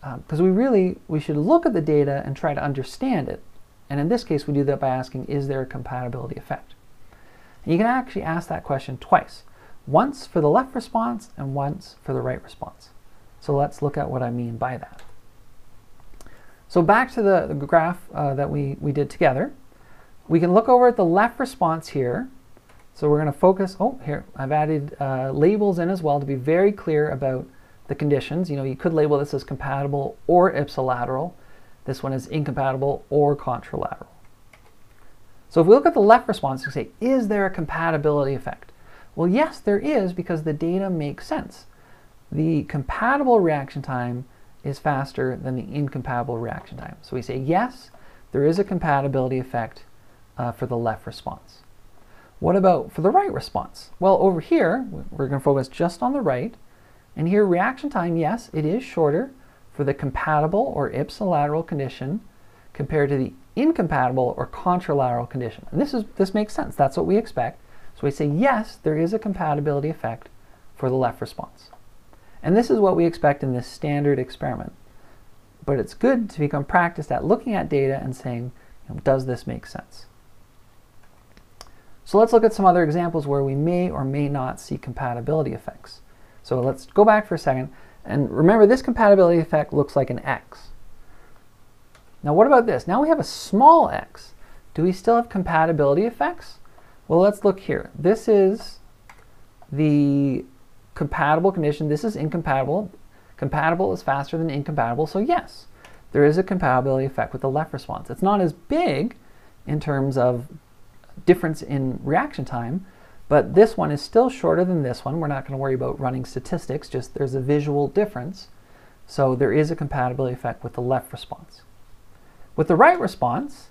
Because um, we really, we should look at the data and try to understand it. And in this case, we do that by asking, is there a compatibility effect? And you can actually ask that question twice, once for the left response and once for the right response. So let's look at what I mean by that. So back to the, the graph uh, that we, we did together. We can look over at the left response here. So we're going to focus, oh, here, I've added uh, labels in as well to be very clear about the conditions. You know, you could label this as compatible or ipsilateral. This one is incompatible or contralateral. So if we look at the left response, we say, is there a compatibility effect? Well, yes, there is because the data makes sense. The compatible reaction time is faster than the incompatible reaction time. So we say, yes, there is a compatibility effect uh, for the left response. What about for the right response? Well, over here, we're going to focus just on the right. And here, reaction time, yes, it is shorter for the compatible or ipsilateral condition compared to the incompatible or contralateral condition. And this, is, this makes sense. That's what we expect. We say, yes, there is a compatibility effect for the left response. And this is what we expect in this standard experiment. But it's good to become practiced at looking at data and saying, you know, does this make sense? So let's look at some other examples where we may or may not see compatibility effects. So let's go back for a second. And remember, this compatibility effect looks like an X. Now what about this? Now we have a small x. Do we still have compatibility effects? Well, let's look here. This is the compatible condition. This is incompatible. Compatible is faster than incompatible, so yes, there is a compatibility effect with the left response. It's not as big in terms of difference in reaction time, but this one is still shorter than this one. We're not going to worry about running statistics, just there's a visual difference. So there is a compatibility effect with the left response. With the right response,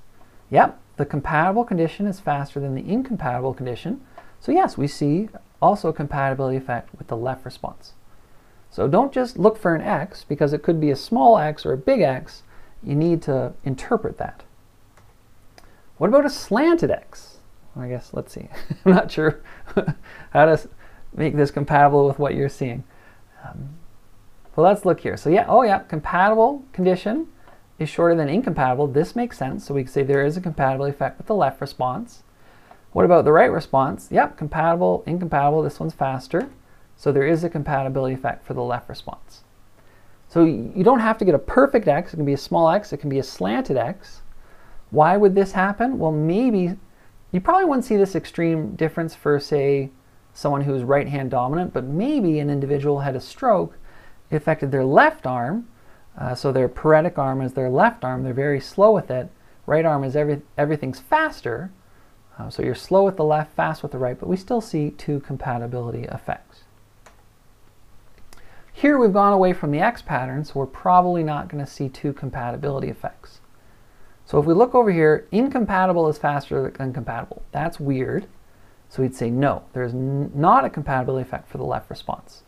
yep, the compatible condition is faster than the incompatible condition. So yes, we see also a compatibility effect with the left response. So don't just look for an x because it could be a small x or a big x. You need to interpret that. What about a slanted x? I guess, let's see. [LAUGHS] I'm not sure [LAUGHS] how to make this compatible with what you're seeing. Um, well, let's look here. So yeah, oh yeah, compatible condition is shorter than incompatible, this makes sense. So we can say there is a compatibility effect with the left response. What about the right response? Yep, compatible, incompatible, this one's faster. So there is a compatibility effect for the left response. So you don't have to get a perfect x, it can be a small x, it can be a slanted x. Why would this happen? Well, maybe, you probably wouldn't see this extreme difference for, say, someone who's right hand dominant, but maybe an individual had a stroke, it affected their left arm, uh, so their paretic arm is their left arm. They're very slow with it. Right arm is every, everything's faster. Uh, so you're slow with the left, fast with the right, but we still see two compatibility effects. Here we've gone away from the X pattern, so we're probably not going to see two compatibility effects. So if we look over here, incompatible is faster than compatible. That's weird. So we'd say no, there's not a compatibility effect for the left response.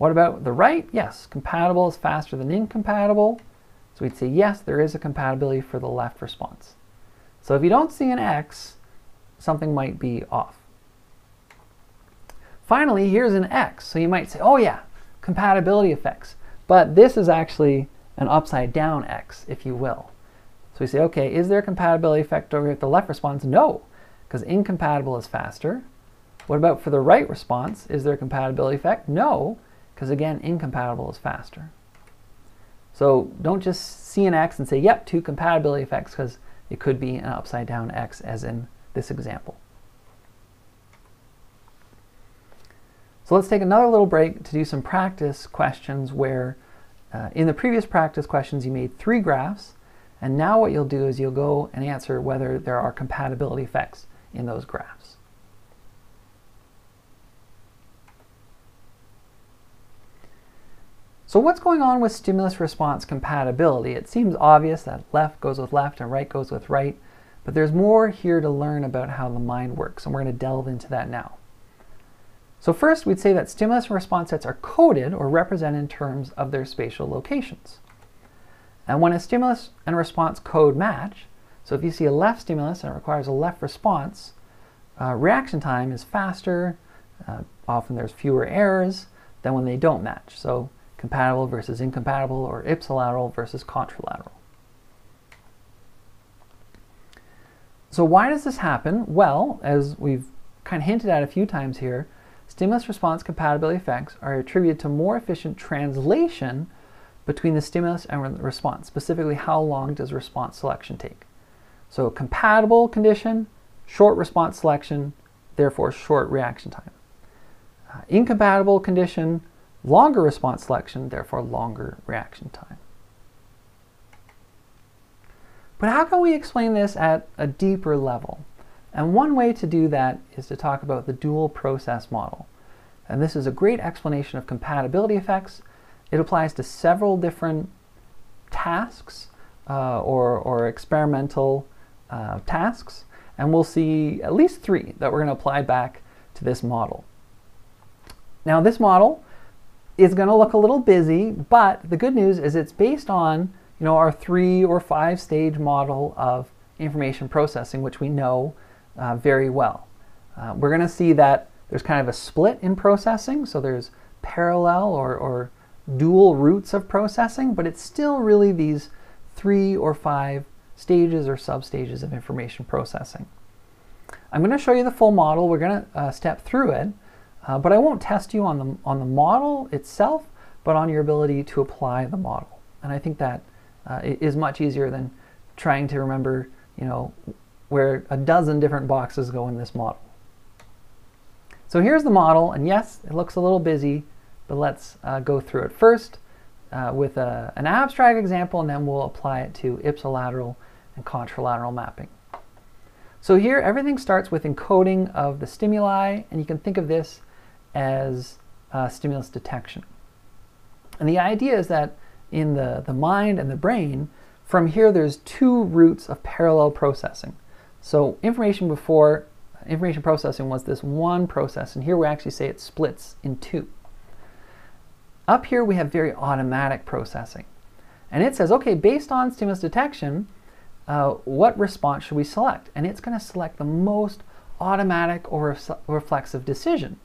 What about the right? Yes, compatible is faster than incompatible. So we'd say yes, there is a compatibility for the left response. So if you don't see an X, something might be off. Finally, here's an X. So you might say, oh yeah, compatibility effects. But this is actually an upside down X, if you will. So we say, okay, is there a compatibility effect over here at the left response? No, because incompatible is faster. What about for the right response? Is there a compatibility effect? No, because again, incompatible is faster. So don't just see an X and say, yep, two compatibility effects, because it could be an upside down X as in this example. So let's take another little break to do some practice questions where uh, in the previous practice questions you made three graphs and now what you'll do is you'll go and answer whether there are compatibility effects in those graphs. So what's going on with stimulus response compatibility? It seems obvious that left goes with left and right goes with right, but there's more here to learn about how the mind works, and we're going to delve into that now. So first, we'd say that stimulus and response sets are coded or represented in terms of their spatial locations. And when a stimulus and response code match, so if you see a left stimulus and it requires a left response, uh, reaction time is faster, uh, often there's fewer errors than when they don't match. So compatible versus incompatible, or ipsilateral versus contralateral. So why does this happen? Well, as we've kind of hinted at a few times here, stimulus response compatibility effects are attributed to more efficient translation between the stimulus and response. Specifically, how long does response selection take? So compatible condition, short response selection, therefore short reaction time. Uh, incompatible condition, Longer response selection, therefore longer reaction time. But how can we explain this at a deeper level? And one way to do that is to talk about the dual process model. And this is a great explanation of compatibility effects. It applies to several different tasks uh, or, or experimental uh, tasks. And we'll see at least three that we're going to apply back to this model. Now this model is going to look a little busy, but the good news is it's based on you know, our three or five stage model of information processing, which we know uh, very well. Uh, we're going to see that there's kind of a split in processing, so there's parallel or, or dual routes of processing, but it's still really these three or five stages or substages of information processing. I'm going to show you the full model. We're going to uh, step through it. Uh, but I won't test you on the, on the model itself, but on your ability to apply the model. And I think that uh, is much easier than trying to remember, you know, where a dozen different boxes go in this model. So here's the model, and yes, it looks a little busy, but let's uh, go through it first uh, with a, an abstract example, and then we'll apply it to ipsilateral and contralateral mapping. So here, everything starts with encoding of the stimuli, and you can think of this as uh, stimulus detection. And the idea is that in the, the mind and the brain, from here there's two routes of parallel processing. So information before, information processing was this one process, and here we actually say it splits in two. Up here we have very automatic processing. And it says, okay, based on stimulus detection, uh, what response should we select? And it's going to select the most automatic or reflexive decision.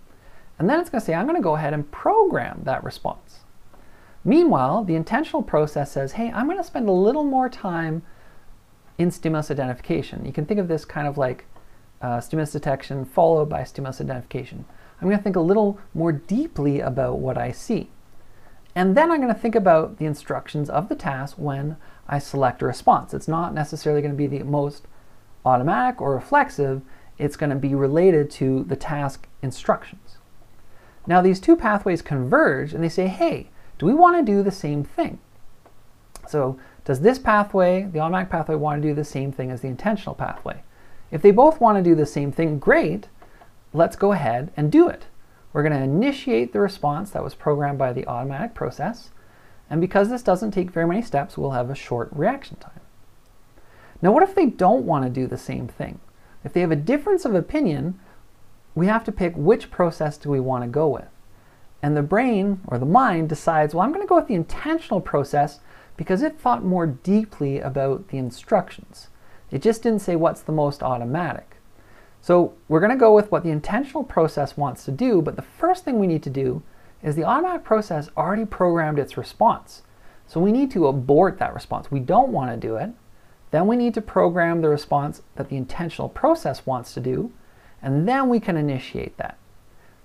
And then it's going to say, I'm going to go ahead and program that response. Meanwhile, the intentional process says, hey, I'm going to spend a little more time in stimulus identification. You can think of this kind of like uh, stimulus detection followed by stimulus identification. I'm going to think a little more deeply about what I see. And then I'm going to think about the instructions of the task when I select a response. It's not necessarily going to be the most automatic or reflexive, it's going to be related to the task instructions. Now these two pathways converge and they say, hey, do we want to do the same thing? So does this pathway, the automatic pathway, want to do the same thing as the intentional pathway? If they both want to do the same thing, great, let's go ahead and do it. we're going to initiate the response that was programmed by the automatic process. And because this doesn't take very many steps, we'll have a short reaction time. Now, what if they don't want to do the same thing? If they have a difference of opinion, we have to pick which process do we want to go with. And the brain or the mind decides, well, I'm going to go with the intentional process because it thought more deeply about the instructions. It just didn't say what's the most automatic. So we're going to go with what the intentional process wants to do, but the first thing we need to do is the automatic process already programmed its response. So we need to abort that response. We don't want to do it. Then we need to program the response that the intentional process wants to do, and then we can initiate that.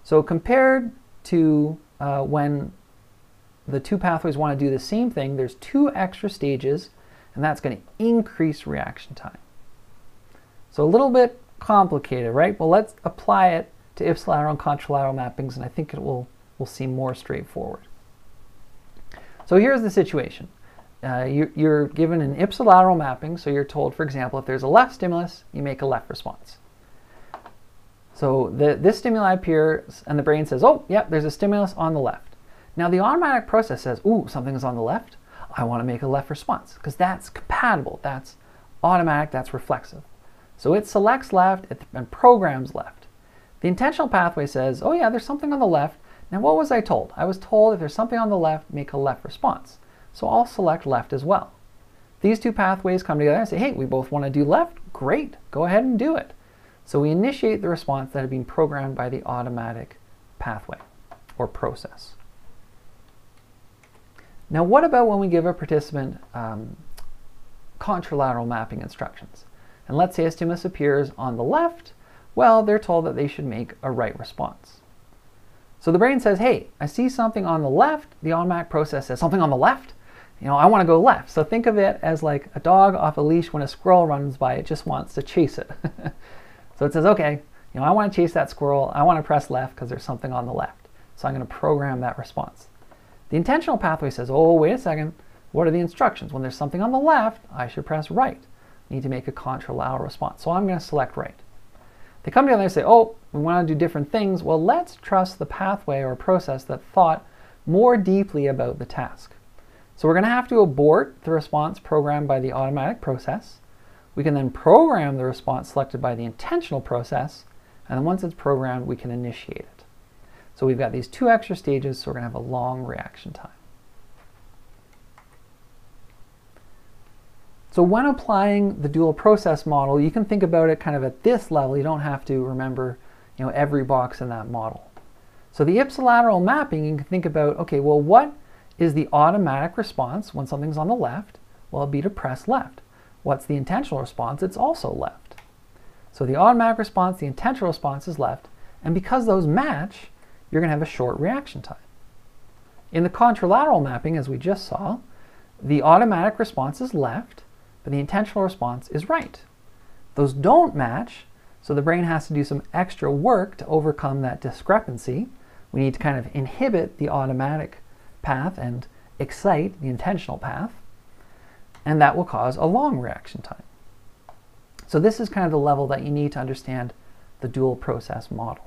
So compared to uh, when the two pathways want to do the same thing, there's two extra stages, and that's going to increase reaction time. So a little bit complicated, right? Well, let's apply it to ipsilateral and contralateral mappings, and I think it will, will seem more straightforward. So here's the situation. Uh, you, you're given an ipsilateral mapping, so you're told, for example, if there's a left stimulus, you make a left response. So the, this stimuli appears, and the brain says, oh, yep, there's a stimulus on the left. Now the automatic process says, ooh, something's on the left. I want to make a left response because that's compatible. That's automatic. That's reflexive. So it selects left and programs left. The intentional pathway says, oh yeah, there's something on the left. Now what was I told? I was told if there's something on the left, make a left response. So I'll select left as well. These two pathways come together and say, hey, we both want to do left. Great, go ahead and do it. So we initiate the response that had been programmed by the automatic pathway or process. Now what about when we give a participant um, contralateral mapping instructions? And let's say a stimulus appears on the left, well, they're told that they should make a right response. So the brain says, hey, I see something on the left. The automatic process says, something on the left? You know, I want to go left. So think of it as like a dog off a leash when a squirrel runs by, it just wants to chase it. [LAUGHS] so it says, okay, you know, I want to chase that squirrel. I want to press left because there's something on the left. So I'm going to program that response. The intentional pathway says, oh, wait a second, what are the instructions? When there's something on the left, I should press right. I need to make a contralateral response. So I'm going to select right. They come together and say, oh, we want to do different things. Well, let's trust the pathway or process that thought more deeply about the task. So we're going to have to abort the response programmed by the automatic process. We can then program the response selected by the intentional process. And then once it's programmed, we can initiate it. So we've got these two extra stages, so we're going to have a long reaction time. So when applying the dual process model, you can think about it kind of at this level. You don't have to remember you know, every box in that model. So the ipsilateral mapping, you can think about, okay, well, what is the automatic response when something's on the left? Well, it'd be to press left. What's the intentional response? It's also left. So the automatic response, the intentional response is left. And because those match, you're going to have a short reaction time. In the contralateral mapping, as we just saw, the automatic response is left, but the intentional response is right. Those don't match, so the brain has to do some extra work to overcome that discrepancy. We need to kind of inhibit the automatic path and excite the intentional path, and that will cause a long reaction time. So this is kind of the level that you need to understand the dual process model.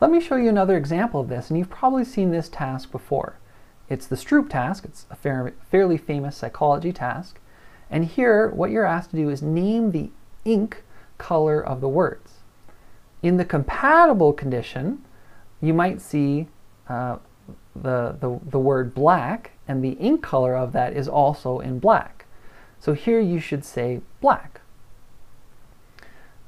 Let me show you another example of this, and you've probably seen this task before. It's the Stroop task. It's a fair, fairly famous psychology task. And here, what you're asked to do is name the ink color of the words. In the compatible condition, you might see uh, the, the, the word black, and the ink color of that is also in black. So here you should say black.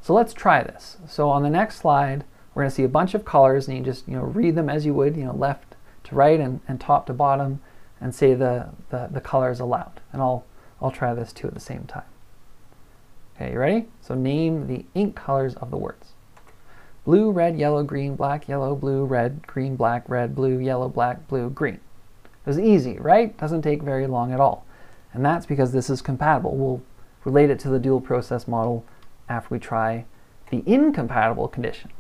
So let's try this. So on the next slide, we're going to see a bunch of colors, and you just you know read them as you would, you know, left to right and, and top to bottom, and say the, the, the colors aloud. And I'll, I'll try this too at the same time. Okay, you ready? So name the ink colors of the words. Blue, red, yellow, green, black, yellow, blue, red, green, black, red, blue, yellow, black, blue, green. It was easy, right? Doesn't take very long at all. And that's because this is compatible. We'll relate it to the dual process model after we try the incompatible condition.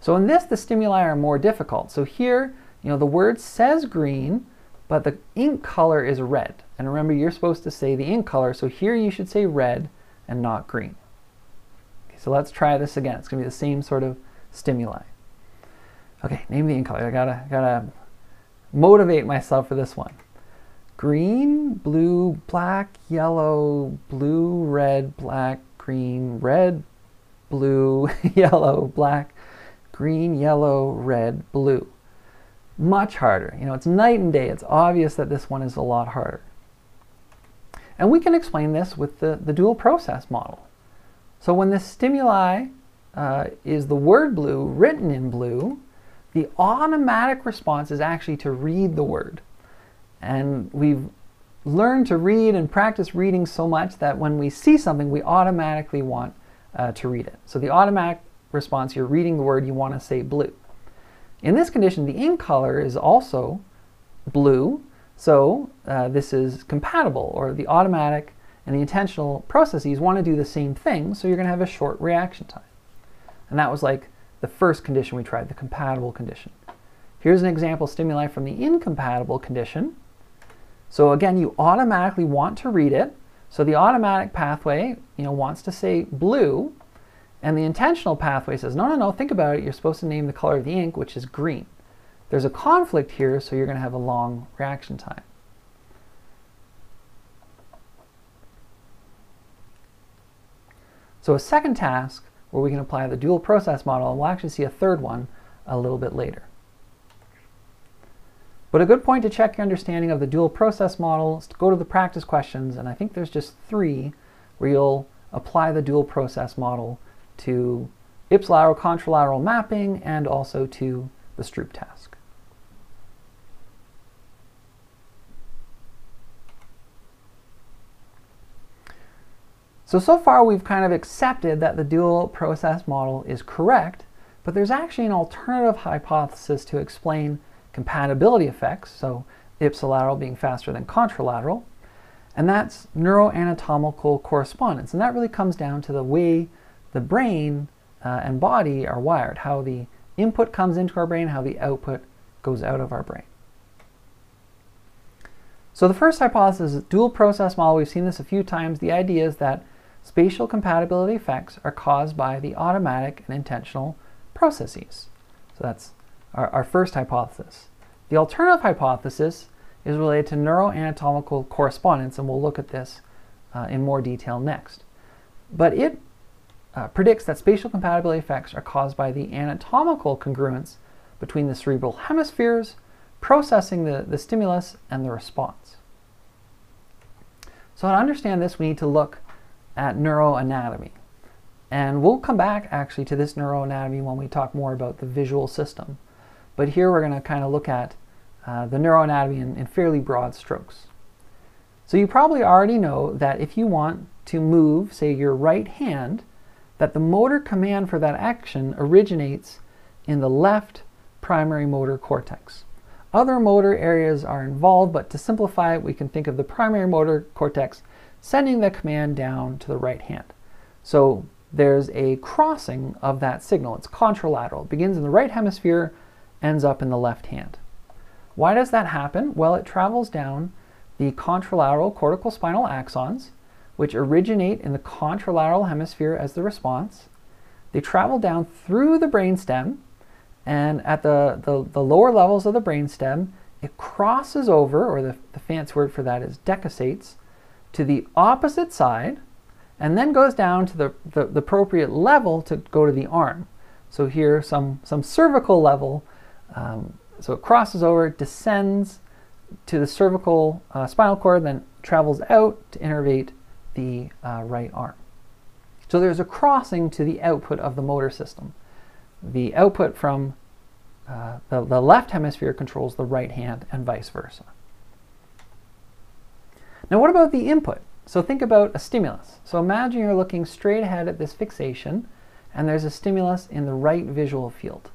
So in this, the stimuli are more difficult. So here, you know, the word says green, but the ink color is red. And remember, you're supposed to say the ink color, so here you should say red and not green. Okay, so let's try this again. It's going to be the same sort of stimuli. Okay, name the in color. I gotta, gotta motivate myself for this one. Green, blue, black, yellow, blue, red, black, green, red, blue, [LAUGHS] yellow, black, green, yellow, red, blue. Much harder. You know, it's night and day. It's obvious that this one is a lot harder. And we can explain this with the, the dual process model. So when the stimuli uh, is the word blue written in blue, the automatic response is actually to read the word. And we've learned to read and practice reading so much that when we see something, we automatically want uh, to read it. So the automatic response, you're reading the word, you want to say blue. In this condition, the ink color is also blue, so uh, this is compatible, or the automatic and the intentional processes want to do the same thing, so you're going to have a short reaction time. And that was like the first condition we tried, the compatible condition. Here's an example stimuli from the incompatible condition. So again, you automatically want to read it. So the automatic pathway, you know, wants to say blue, and the intentional pathway says, no, no, no, think about it. You're supposed to name the color of the ink, which is green. There's a conflict here, so you're going to have a long reaction time. So a second task where we can apply the dual process model, and we'll actually see a third one a little bit later. But a good point to check your understanding of the dual process model is to go to the practice questions, and I think there's just three where you'll apply the dual process model to ipsilateral contralateral mapping and also to the Stroop task. So, so far we've kind of accepted that the dual process model is correct, but there's actually an alternative hypothesis to explain compatibility effects, so ipsilateral being faster than contralateral, and that's neuroanatomical correspondence. And that really comes down to the way the brain uh, and body are wired, how the input comes into our brain, how the output goes out of our brain. So the first hypothesis is dual process model. We've seen this a few times. The idea is that spatial compatibility effects are caused by the automatic and intentional processes. So that's our, our first hypothesis. The alternative hypothesis is related to neuroanatomical correspondence, and we'll look at this uh, in more detail next. But it uh, predicts that spatial compatibility effects are caused by the anatomical congruence between the cerebral hemispheres processing the, the stimulus and the response. So to understand this, we need to look at neuroanatomy. And we'll come back actually to this neuroanatomy when we talk more about the visual system. But here we're going to kind of look at uh, the neuroanatomy in, in fairly broad strokes. So you probably already know that if you want to move, say, your right hand, that the motor command for that action originates in the left primary motor cortex. Other motor areas are involved, but to simplify it, we can think of the primary motor cortex sending the command down to the right hand. So there's a crossing of that signal. It's contralateral. It begins in the right hemisphere, ends up in the left hand. Why does that happen? Well, it travels down the contralateral cortical spinal axons, which originate in the contralateral hemisphere as the response. They travel down through the brainstem, and at the, the, the lower levels of the brainstem, it crosses over, or the, the fancy word for that is decussates, to the opposite side and then goes down to the, the, the, appropriate level to go to the arm. So here, some, some cervical level. Um, so it crosses over, descends to the cervical uh, spinal cord, then travels out to innervate the uh, right arm. So there's a crossing to the output of the motor system. The output from uh, the, the left hemisphere controls the right hand and vice versa. Now what about the input? So think about a stimulus. So imagine you're looking straight ahead at this fixation and there's a stimulus in the right visual field.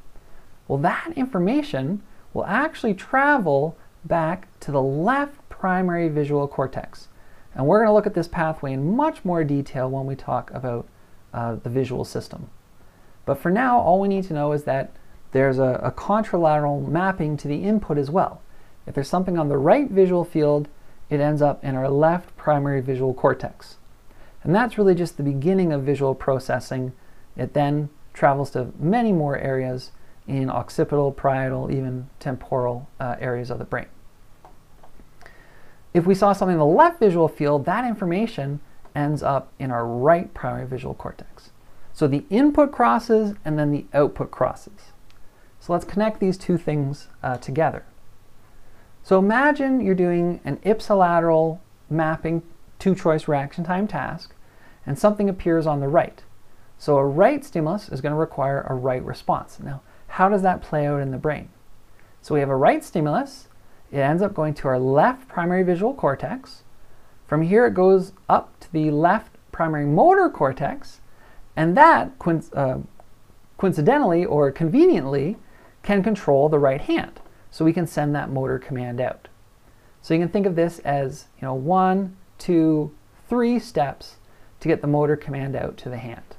Well, that information will actually travel back to the left primary visual cortex. And we're going to look at this pathway in much more detail when we talk about uh, the visual system. But for now, all we need to know is that there's a, a contralateral mapping to the input as well. If there's something on the right visual field, it ends up in our left primary visual cortex. And that's really just the beginning of visual processing it then travels to many more areas in occipital, parietal, even temporal uh, areas of the brain. If we saw something in the left visual field, that information ends up in our right primary visual cortex. So the input crosses and then the output crosses. So let's connect these two things uh, together. So imagine you're doing an ipsilateral mapping two-choice reaction time task and something appears on the right. So a right stimulus is going to require a right response. Now, how does that play out in the brain? So we have a right stimulus. It ends up going to our left primary visual cortex. From here, it goes up to the left primary motor cortex, and that, uh, coincidentally or conveniently, can control the right hand. So we can send that motor command out. So you can think of this as, you know, one, two, three steps to get the motor command out to the hand.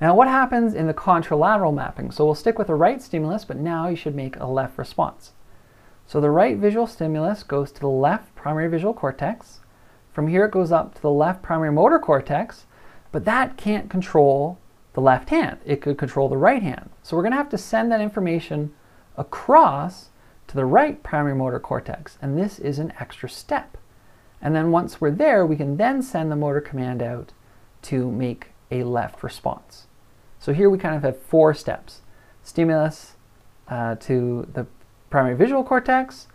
Now what happens in the contralateral mapping? So we'll stick with the right stimulus, but now you should make a left response. So the right visual stimulus goes to the left primary visual cortex. From here it goes up to the left primary motor cortex, but that can't control the left hand. It could control the right hand. So we're going to have to send that information across to the right primary motor cortex, and this is an extra step. And then once we're there, we can then send the motor command out to make a left response. So here we kind of have four steps. Stimulus uh, to the primary visual cortex,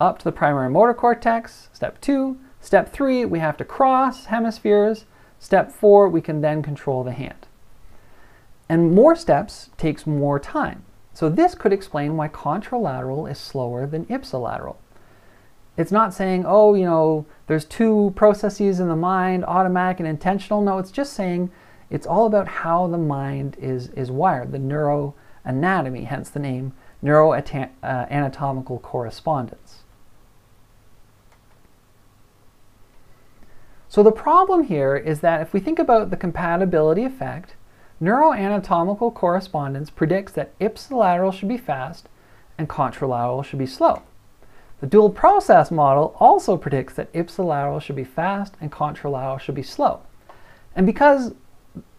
up to the primary motor cortex, step two. Step three, we have to cross hemispheres. Step four, we can then control the hand. And more steps takes more time. So this could explain why contralateral is slower than ipsilateral. It's not saying, oh, you know, there's two processes in the mind, automatic and intentional. No, it's just saying it's all about how the mind is, is wired, the neuroanatomy, hence the name neuroanatomical correspondence. So the problem here is that if we think about the compatibility effect, neuroanatomical correspondence predicts that ipsilateral should be fast and contralateral should be slow. The dual process model also predicts that ipsilateral should be fast and contralateral should be slow. And because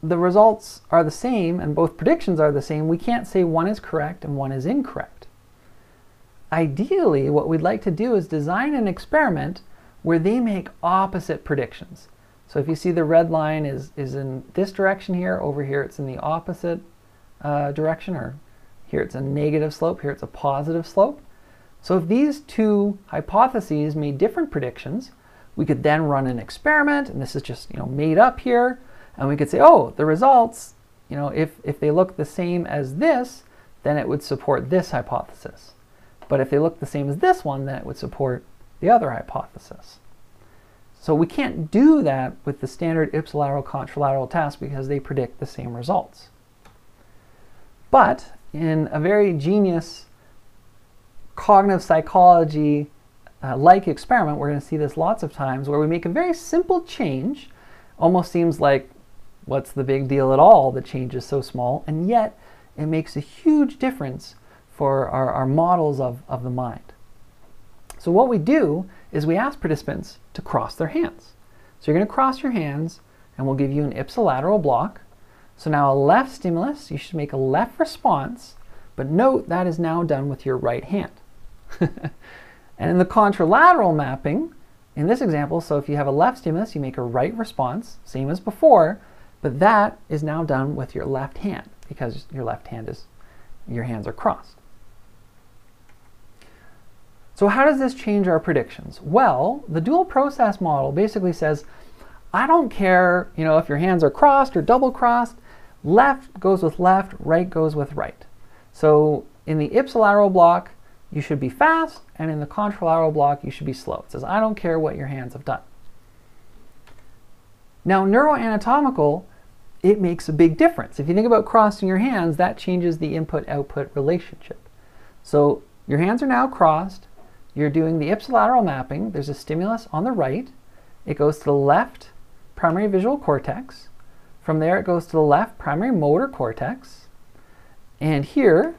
the results are the same and both predictions are the same, we can't say one is correct and one is incorrect. Ideally, what we'd like to do is design an experiment where they make opposite predictions. So if you see the red line is, is in this direction here, over here it's in the opposite uh, direction, or here it's a negative slope, here it's a positive slope. So if these two hypotheses made different predictions, we could then run an experiment, and this is just you know made up here, and we could say, oh, the results, you know, if, if they look the same as this, then it would support this hypothesis. But if they look the same as this one, then it would support the other hypothesis. So we can't do that with the standard ipsilateral contralateral task because they predict the same results. But in a very genius cognitive psychology uh, like experiment, we're going to see this lots of times where we make a very simple change, almost seems like what's the big deal at all, the change is so small, and yet it makes a huge difference for our, our models of, of the mind. So what we do is we ask participants to cross their hands. So you're going to cross your hands and we'll give you an ipsilateral block. So now a left stimulus, you should make a left response, but note that is now done with your right hand. [LAUGHS] and in the contralateral mapping, in this example, so if you have a left stimulus, you make a right response, same as before, but that is now done with your left hand because your left hand is, your hands are crossed. So how does this change our predictions? Well, the dual process model basically says, I don't care, you know, if your hands are crossed or double crossed, left goes with left, right goes with right. So in the ipsilateral block, you should be fast, and in the contralateral block, you should be slow. It says, I don't care what your hands have done. Now, neuroanatomical, it makes a big difference. If you think about crossing your hands, that changes the input-output relationship. So your hands are now crossed. You're doing the ipsilateral mapping. There's a stimulus on the right. It goes to the left primary visual cortex. From there, it goes to the left primary motor cortex. And here,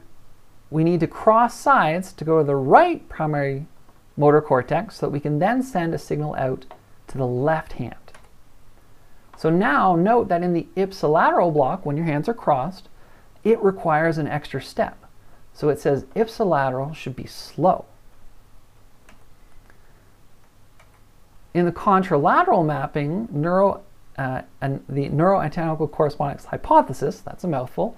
we need to cross sides to go to the right primary motor cortex so that we can then send a signal out to the left hand. So now note that in the ipsilateral block, when your hands are crossed, it requires an extra step. So it says ipsilateral should be slow. In the contralateral mapping, neuro, uh, and the neuroanatomical correspondence hypothesis, that's a mouthful,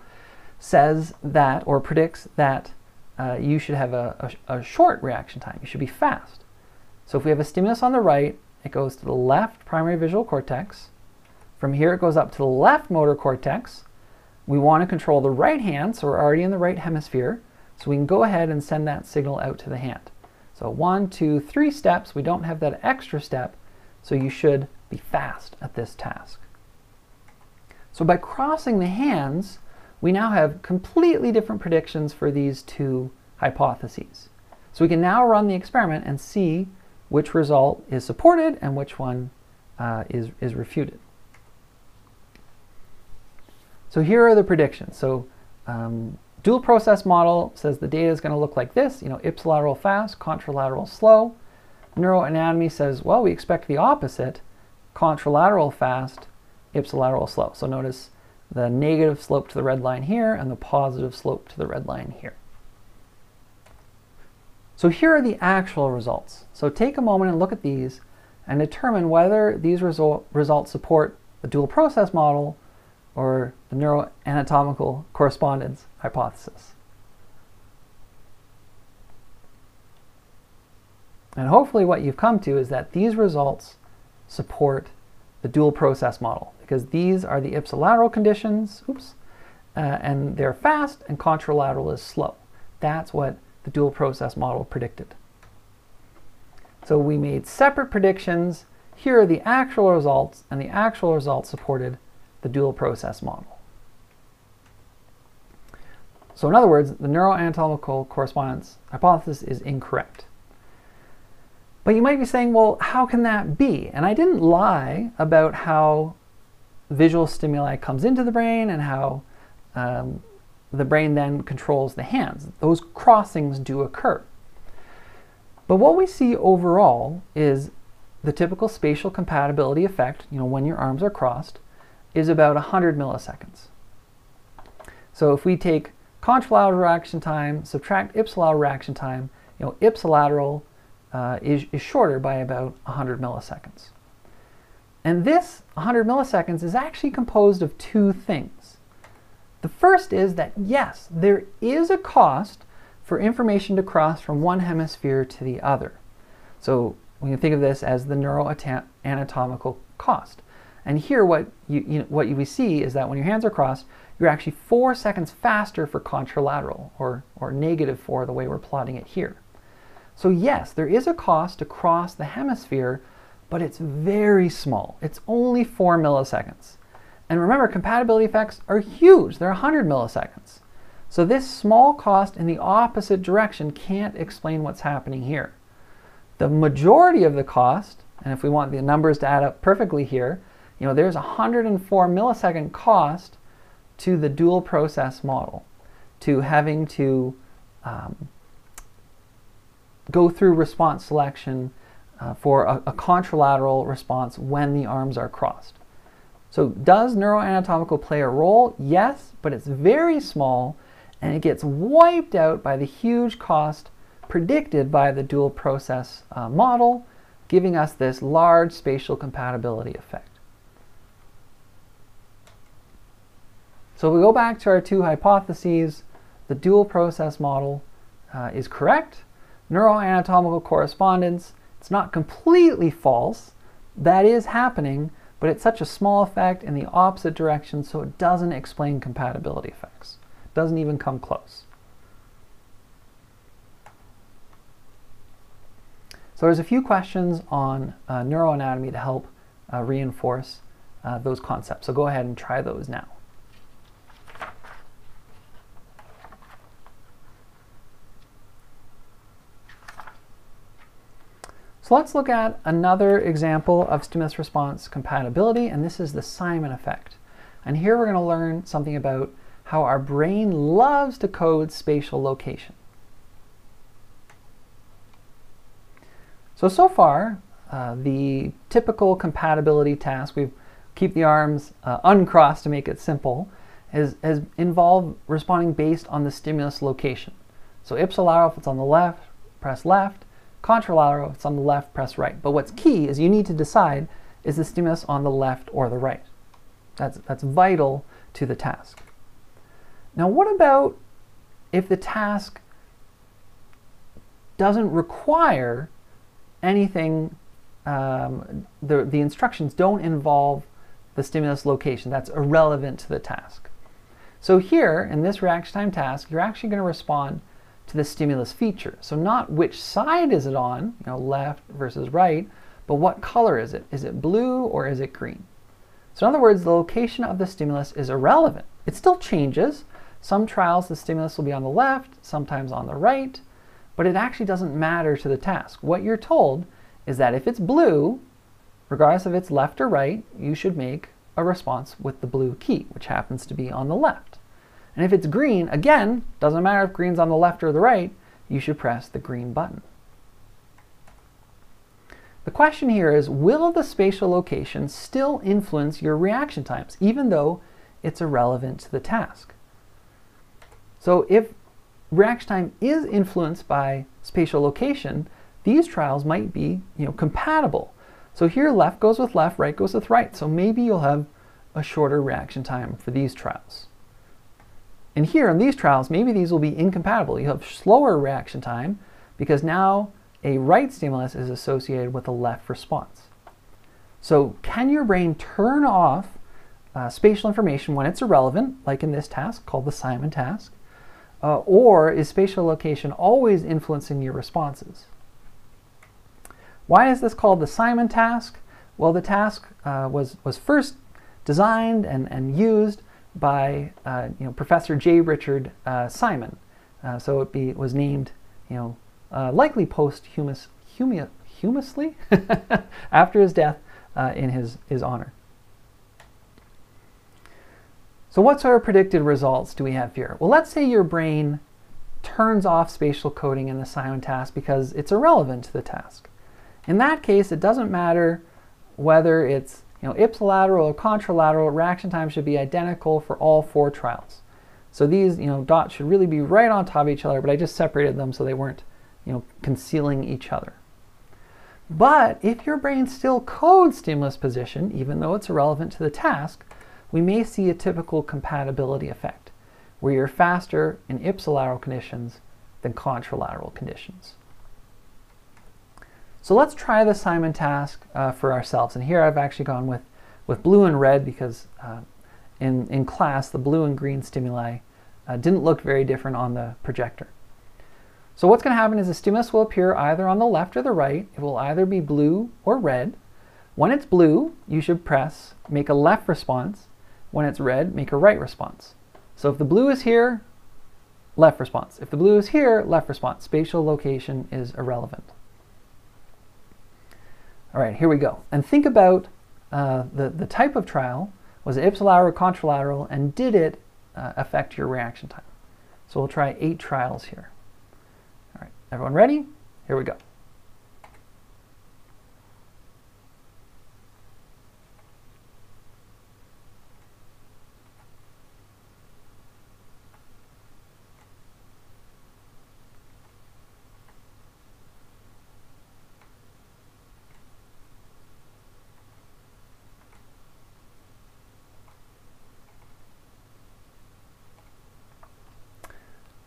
says that or predicts that uh, you should have a, a, a short reaction time. You should be fast. So if we have a stimulus on the right, it goes to the left primary visual cortex. From here, it goes up to the left motor cortex. We want to control the right hand, so we're already in the right hemisphere. So we can go ahead and send that signal out to the hand. So one, two, three steps. We don't have that extra step, so you should be fast at this task. So by crossing the hands, we now have completely different predictions for these two hypotheses. So we can now run the experiment and see which result is supported and which one uh, is, is refuted. So here are the predictions. So um, dual process model says the data is going to look like this, you know, ipsilateral fast, contralateral slow. Neuroanatomy says, well, we expect the opposite, contralateral fast, ipsilateral slow. So notice the negative slope to the red line here and the positive slope to the red line here. So here are the actual results. So take a moment and look at these and determine whether these result, results support the dual process model or the neuroanatomical correspondence hypothesis. And hopefully what you've come to is that these results support the dual process model because these are the ipsilateral conditions, oops, uh, and they're fast and contralateral is slow. That's what the dual process model predicted. So we made separate predictions. Here are the actual results, and the actual results supported the dual process model. So in other words, the neuroanatomical correspondence hypothesis is incorrect. But you might be saying, well, how can that be? And I didn't lie about how visual stimuli comes into the brain and how um, the brain then controls the hands. Those crossings do occur. But what we see overall is the typical spatial compatibility effect, you know, when your arms are crossed, is about 100 milliseconds. So if we take contralateral reaction time, subtract ipsilateral reaction time, you know, ipsilateral uh, is, is shorter by about 100 milliseconds. And this 100 milliseconds is actually composed of two things. The first is that yes, there is a cost for information to cross from one hemisphere to the other. So we can think of this as the neuroanatomical cost. And here what you, you know, what you see is that when your hands are crossed, you're actually four seconds faster for contralateral, or, or negative four the way we're plotting it here. So yes, there is a cost to cross the hemisphere, but it's very small. It's only four milliseconds. And remember, compatibility effects are huge. They're 100 milliseconds. So this small cost in the opposite direction can't explain what's happening here. The majority of the cost, and if we want the numbers to add up perfectly here, you know, there's a 104 millisecond cost to the dual process model, to having to um, go through response selection uh, for a, a contralateral response when the arms are crossed. So does neuroanatomical play a role? Yes, but it's very small and it gets wiped out by the huge cost predicted by the dual process uh, model, giving us this large spatial compatibility effect. So we go back to our two hypotheses. The dual process model uh, is correct. Neuroanatomical correspondence, it's not completely false. That is happening, but it's such a small effect in the opposite direction so it doesn't explain compatibility effects. It doesn't even come close. So there's a few questions on uh, neuroanatomy to help uh, reinforce uh, those concepts. So go ahead and try those now. So let's look at another example of stimulus response compatibility, and this is the Simon effect. And here we're going to learn something about how our brain loves to code spatial location. So, so far, uh, the typical compatibility task, we've keep the arms uh, uncrossed to make it simple, has, has involved responding based on the stimulus location. So ipsilateral if it's on the left, press left. Contralateral if it's on the left, press right. But what's key is you need to decide is the stimulus on the left or the right. That's, that's vital to the task. Now what about if the task doesn't require anything, um, the, the instructions don't involve the stimulus location. That's irrelevant to the task. So here, in this reaction time task, you're actually going to respond to the stimulus feature. So not which side is it on, you know, left versus right, but what color is it? Is it blue or is it green? So in other words, the location of the stimulus is irrelevant. It still changes. Some trials the stimulus will be on the left, sometimes on the right, but it actually doesn't matter to the task. What you're told is that if it's blue, regardless if it's left or right, you should make a response with the blue key, which happens to be on the left. And if it's green, again, doesn't matter if green's on the left or the right, you should press the green button. The question here is, will the spatial location still influence your reaction times, even though it's irrelevant to the task? So if reaction time is influenced by spatial location, these trials might be you know, compatible. So here left goes with left, right goes with right. So maybe you'll have a shorter reaction time for these trials. And here in these trials, maybe these will be incompatible. You have slower reaction time because now a right stimulus is associated with a left response. So can your brain turn off uh, spatial information when it's irrelevant, like in this task called the Simon task? Uh, or is spatial location always influencing your responses? Why is this called the Simon task? Well, the task uh, was, was first designed and, and used by uh, you know, Professor J. Richard uh, Simon. Uh, so it be, was named you know, uh, likely posthumously [LAUGHS] after his death uh, in his, his honor. So what sort of predicted results do we have here? Well, let's say your brain turns off spatial coding in the Simon task because it's irrelevant to the task. In that case, it doesn't matter whether it's you know, ipsilateral or contralateral, reaction time should be identical for all four trials. So these you know, dots should really be right on top of each other, but I just separated them so they weren't you know, concealing each other. But if your brain still codes stimulus position, even though it's irrelevant to the task, we may see a typical compatibility effect, where you're faster in ipsilateral conditions than contralateral conditions. So let's try the Simon task uh, for ourselves. And here I've actually gone with, with blue and red because uh, in, in class the blue and green stimuli uh, didn't look very different on the projector. So what's going to happen is the stimulus will appear either on the left or the right. It will either be blue or red. When it's blue, you should press make a left response. When it's red, make a right response. So if the blue is here, left response. If the blue is here, left response. Spatial location is irrelevant. All right, here we go. And think about uh, the, the type of trial. Was it ipsilateral or contralateral? And did it uh, affect your reaction time? So we'll try eight trials here. All right, everyone ready? Here we go.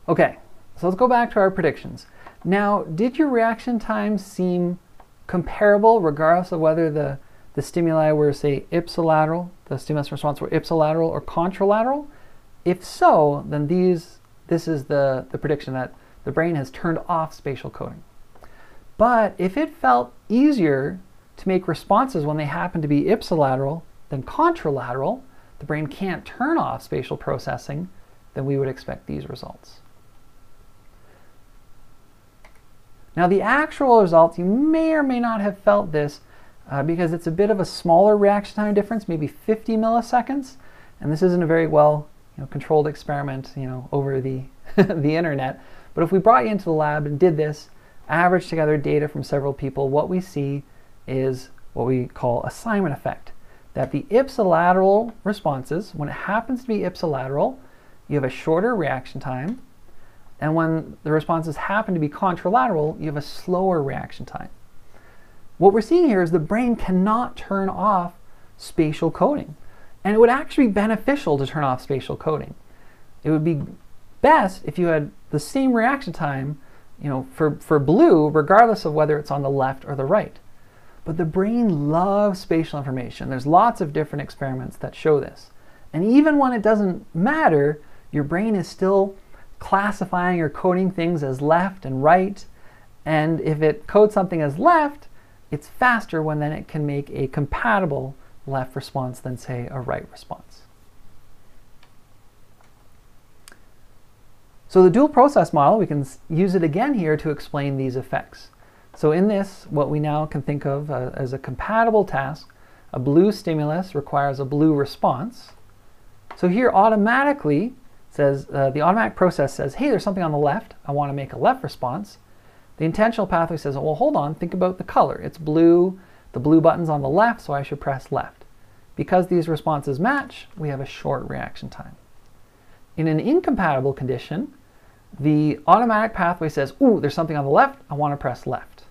Okay, so let's go back to our predictions. Now, did your reaction times seem comparable regardless of whether the, the stimuli were, say, ipsilateral, the stimulus response were ipsilateral or contralateral? If so, then these, this is the, the prediction that the brain has turned off spatial coding. But if it felt easier to make responses when they happen to be ipsilateral than contralateral, the brain can't turn off spatial processing, then we would expect these results. Now the actual results, you may or may not have felt this uh, because it's a bit of a smaller reaction time difference, maybe 50 milliseconds. And this isn't a very well you know, controlled experiment you know, over the, [LAUGHS] the internet. But if we brought you into the lab and did this, averaged together data from several people, what we see is what we call a Simon effect. that the ipsilateral responses, when it happens to be ipsilateral, you have a shorter reaction time, and when the responses happen to be contralateral, you have a slower reaction time. What we're seeing here is the brain cannot turn off spatial coding. And it would actually be beneficial to turn off spatial coding. It would be best if you had the same reaction time you know, for, for blue, regardless of whether it's on the left or the right. But the brain loves spatial information. There's lots of different experiments that show this. And even when it doesn't matter, your brain is still classifying or coding things as left and right. And if it codes something as left, it's faster when then it can make a compatible left response than, say, a right response. So the dual process model, we can use it again here to explain these effects. So in this, what we now can think of uh, as a compatible task, a blue stimulus requires a blue response. So here automatically says, uh, the automatic process says, hey, there's something on the left, I want to make a left response. The intentional pathway says, well, hold on, think about the color. It's blue, the blue button's on the left, so I should press left. Because these responses match, we have a short reaction time. In an incompatible condition, the automatic pathway says, ooh, there's something on the left, I want to press left.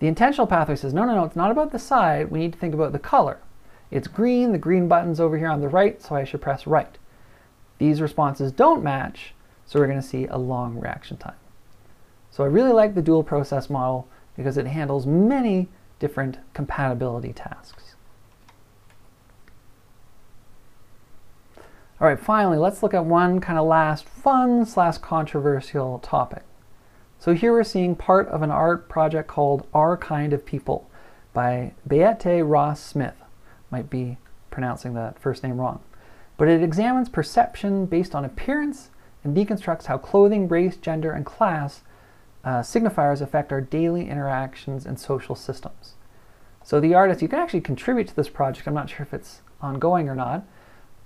The intentional pathway says, no, no, no, it's not about the side, we need to think about the color. It's green, the green button's over here on the right, so I should press right. These responses don't match, so we're going to see a long reaction time. So I really like the dual process model because it handles many different compatibility tasks. All right, finally, let's look at one kind of last fun slash controversial topic. So here we're seeing part of an art project called Our Kind of People by Bayeté Ross Smith. Might be pronouncing that first name wrong. But it examines perception based on appearance and deconstructs how clothing, race, gender, and class uh, signifiers affect our daily interactions and social systems. So the artist, you can actually contribute to this project. I'm not sure if it's ongoing or not,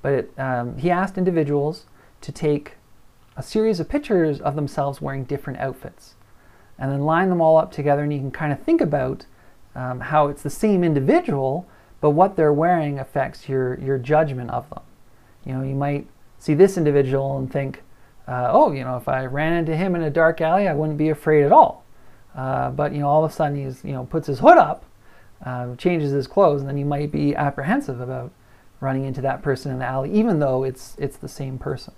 but it, um, he asked individuals to take a series of pictures of themselves wearing different outfits and then line them all up together and you can kind of think about um, how it's the same individual but what they're wearing affects your, your judgment of them. You know, you might see this individual and think, uh, oh, you know, if I ran into him in a dark alley, I wouldn't be afraid at all. Uh, but, you know, all of a sudden he's, you know, puts his hood up, uh, changes his clothes, and then you might be apprehensive about running into that person in the alley, even though it's, it's the same person.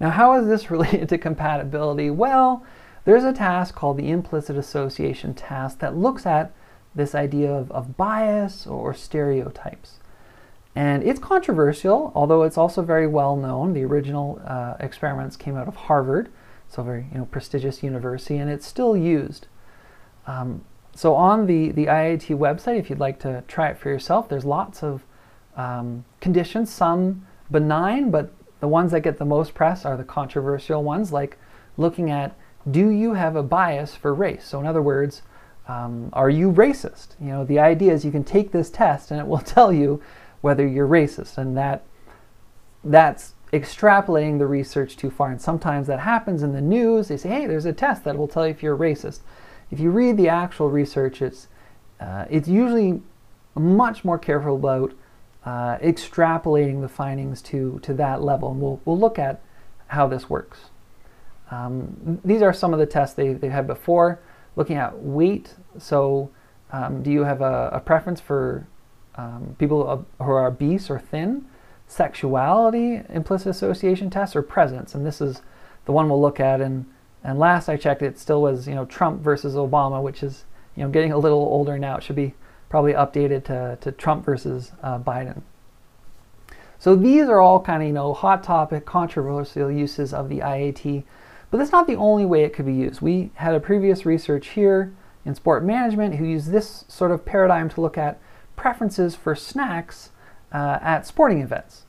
Now, how is this [LAUGHS] related to compatibility? Well, there's a task called the implicit association task that looks at this idea of, of bias or stereotypes. And it's controversial, although it's also very well known. The original uh, experiments came out of Harvard, so very you know, prestigious university, and it's still used. Um, so on the, the IAT website, if you'd like to try it for yourself, there's lots of um, conditions, some benign, but the ones that get the most press are the controversial ones, like looking at do you have a bias for race? So in other words, um, are you racist? You know, the idea is you can take this test and it will [LAUGHS] tell you whether you're racist, and that that's extrapolating the research too far. And sometimes that happens in the news. They say, hey, there's a test that will tell you if you're racist. If you read the actual research, it's, uh, it's usually much more careful about uh, extrapolating the findings to, to that level. And we'll, we'll look at how this works. Um, these are some of the tests they, they've had before, looking at weight. So um, do you have a, a preference for um, people who are obese or thin? Sexuality, implicit association tests, or presence? And this is the one we'll look at and and last I checked, it still was you know Trump versus Obama, which is you know getting a little older now. It should be probably updated to, to Trump versus uh, Biden. So these are all kind of you know hot topic, controversial uses of the IAT, but that's not the only way it could be used. We had a previous research here in sport management who used this sort of paradigm to look at preferences for snacks uh, at sporting events.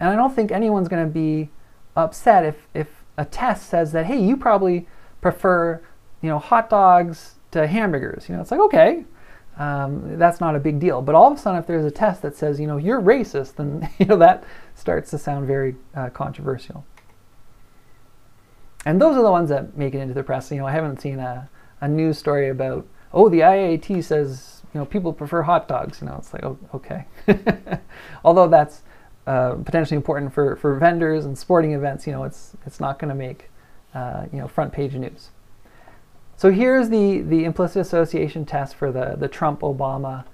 And I don't think anyone's going to be upset if, if a test says that, hey, you probably prefer, you know, hot dogs to hamburgers. You know, it's like, okay, um, that's not a big deal. But all of a sudden, if there's a test that says, you know, you're racist, then, [LAUGHS] you know, that starts to sound very uh, controversial. And those are the ones that make it into the press. You know, I haven't seen a, a news story about, oh, the IAT says you know, people prefer hot dogs. You know, it's like, oh, okay. [LAUGHS] Although that's uh, potentially important for, for vendors and sporting events, you know, it's, it's not going to make, uh, you know, front page news. So here's the, the implicit association test for the, the Trump-Obama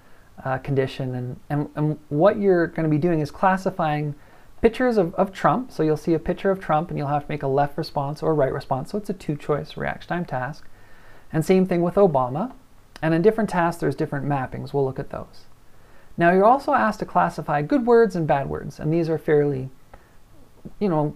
uh, condition. And, and, and what you're going to be doing is classifying pictures of, of Trump. So you'll see a picture of Trump and you'll have to make a left response or right response. So it's a two-choice reaction time task. And same thing with Obama. And in different tasks, there's different mappings. We'll look at those. Now you're also asked to classify good words and bad words. And these are fairly, you know,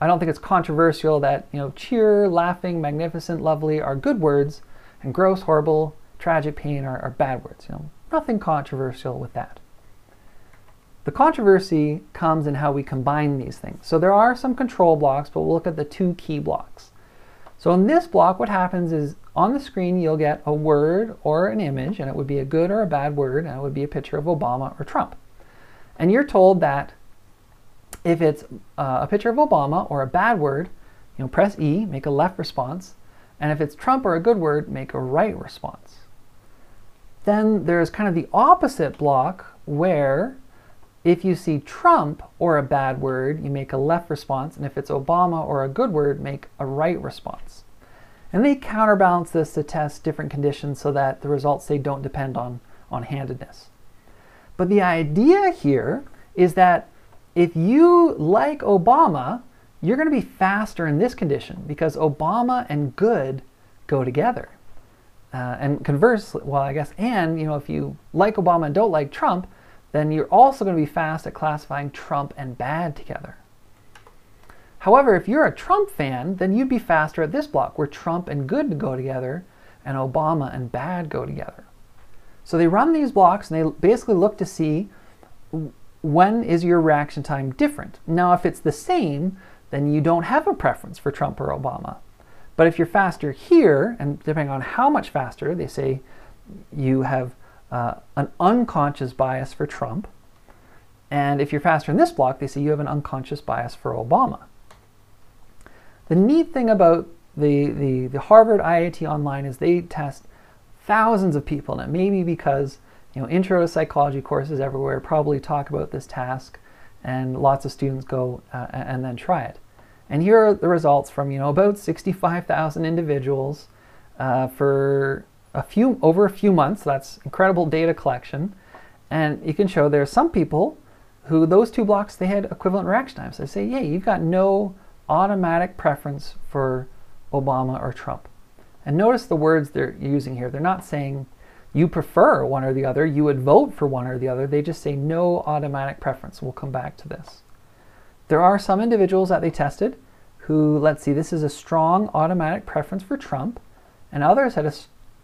I don't think it's controversial that, you know, cheer, laughing, magnificent, lovely are good words, and gross, horrible, tragic, pain are, are bad words. You know, nothing controversial with that. The controversy comes in how we combine these things. So there are some control blocks, but we'll look at the two key blocks. So in this block, what happens is on the screen, you'll get a word or an image, and it would be a good or a bad word, and it would be a picture of Obama or Trump. And you're told that if it's uh, a picture of Obama or a bad word, you know, press E, make a left response, and if it's Trump or a good word, make a right response. Then there's kind of the opposite block where if you see Trump or a bad word, you make a left response, and if it's Obama or a good word, make a right response. And they counterbalance this to test different conditions so that the results they don't depend on, on handedness. But the idea here is that if you like Obama, you're going to be faster in this condition because Obama and good go together. Uh, and conversely, well, I guess, and you know, if you like Obama and don't like Trump, then you're also going to be fast at classifying Trump and bad together. However, if you're a Trump fan, then you'd be faster at this block where Trump and good go together and Obama and bad go together. So they run these blocks and they basically look to see when is your reaction time different. Now, if it's the same, then you don't have a preference for Trump or Obama. But if you're faster here, and depending on how much faster, they say you have uh, an unconscious bias for Trump. And if you're faster in this block, they say you have an unconscious bias for Obama. The neat thing about the, the, the Harvard IAT Online is they test thousands of people. And it may be because you know, intro to psychology courses everywhere probably talk about this task and lots of students go uh, and then try it. And here are the results from you know about 65,000 individuals uh, for a few over a few months. That's incredible data collection, and you can show there's some people who those two blocks they had equivalent reaction times. They say, yeah, you've got no automatic preference for Obama or Trump. And notice the words they're using here. They're not saying you prefer one or the other, you would vote for one or the other. They just say no automatic preference. We'll come back to this. There are some individuals that they tested who, let's see, this is a strong automatic preference for Trump, and others had a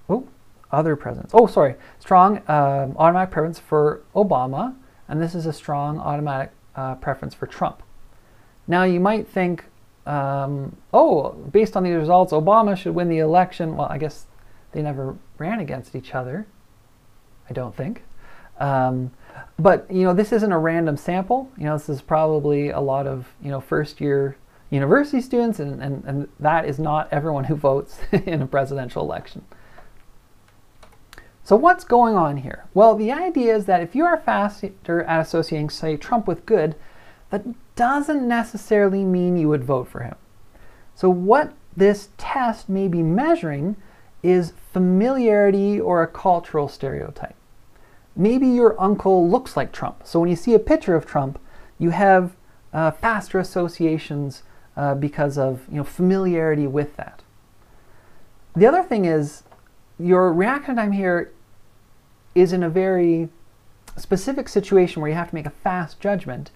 oh, other presidents. Oh, sorry, strong um, automatic preference for Obama, and this is a strong automatic uh, preference for Trump. Now you might think, um, oh, based on these results, Obama should win the election. Well, I guess they never ran against each other. I don't think. Um, but you know, this isn't a random sample. You know, this is probably a lot of you know first year university students, and, and, and that is not everyone who votes [LAUGHS] in a presidential election. So what's going on here? Well, the idea is that if you are faster at associating, say, Trump with good, that doesn't necessarily mean you would vote for him. So what this test may be measuring is familiarity or a cultural stereotype. Maybe your uncle looks like Trump. So when you see a picture of Trump, you have uh, faster associations uh, because of you know, familiarity with that. The other thing is your reaction time here is in a very specific situation where you have to make a fast judgment.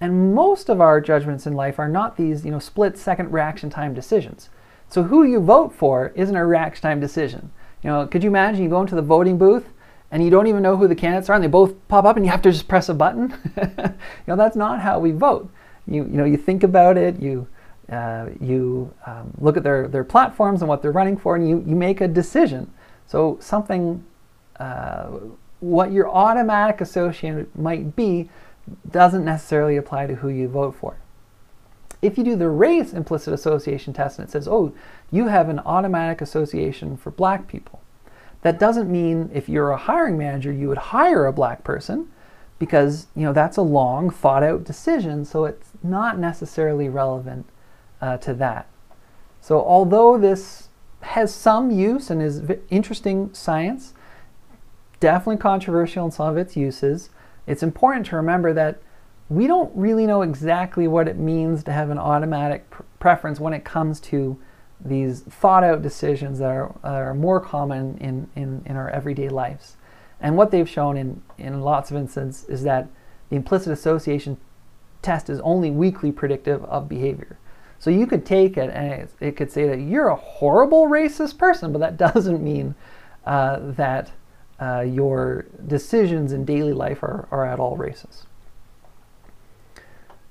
And most of our judgments in life are not these, you know, split second reaction time decisions. So who you vote for isn't a reaction time decision. You know, could you imagine you go into the voting booth and you don't even know who the candidates are and they both pop up and you have to just press a button? [LAUGHS] you know, that's not how we vote. You, you know, you think about it, you, uh, you um, look at their, their platforms and what they're running for and you, you make a decision. So something uh, what your automatic association might be doesn't necessarily apply to who you vote for. If you do the race implicit association test and it says, oh, you have an automatic association for black people, that doesn't mean if you're a hiring manager, you would hire a black person because you know that's a long thought out decision so it's not necessarily relevant uh, to that so although this has some use and is interesting science definitely controversial in some of its uses it's important to remember that we don't really know exactly what it means to have an automatic pr- preference when it comes to these thought out decisions that are, are more common in, in, in our everyday lives. And what they've shown in, in lots of instances is that the implicit association test is only weakly predictive of behavior. So you could take it and it, it could say that you're a horrible racist person, but that [LAUGHS] doesn't mean uh, that uh, your decisions in daily life are, are at all races.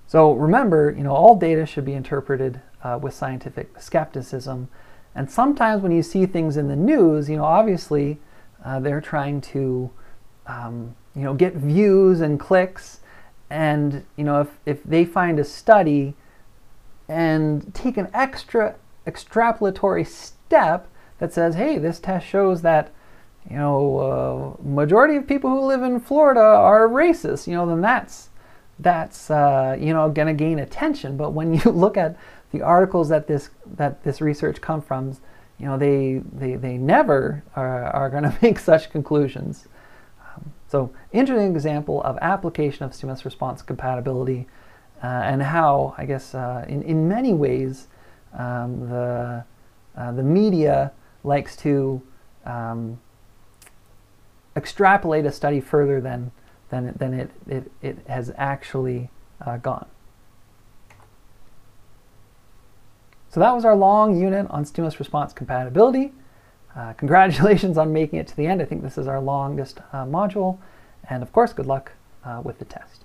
So remember, you know, all data should be interpreted uh, with scientific skepticism. And sometimes when you see things in the news, you know, obviously uh, they're trying to, um, you know, get views and clicks. And, you know, if, if they find a study and take an extra extrapolatory step that says, hey, this test shows that, you know, uh, majority of people who live in Florida are racist, you know, then that's, that's, uh, you know, going to gain attention. But when [LAUGHS] you look at the articles that this, that this research come from, you know, they, they, they never are, are going [LAUGHS] to make such conclusions. Um, so interesting example of application of stimulus response compatibility uh, and how, I guess, uh, in, in many ways, um, the, uh, the media likes to um, extrapolate a study further than, than, than it, it, it has actually uh, gone. So that was our long unit on stimulus response compatibility. Uh, [LAUGHS] congratulations on making it to the end. I think this is our longest uh, module. And of course, good luck uh, with the test.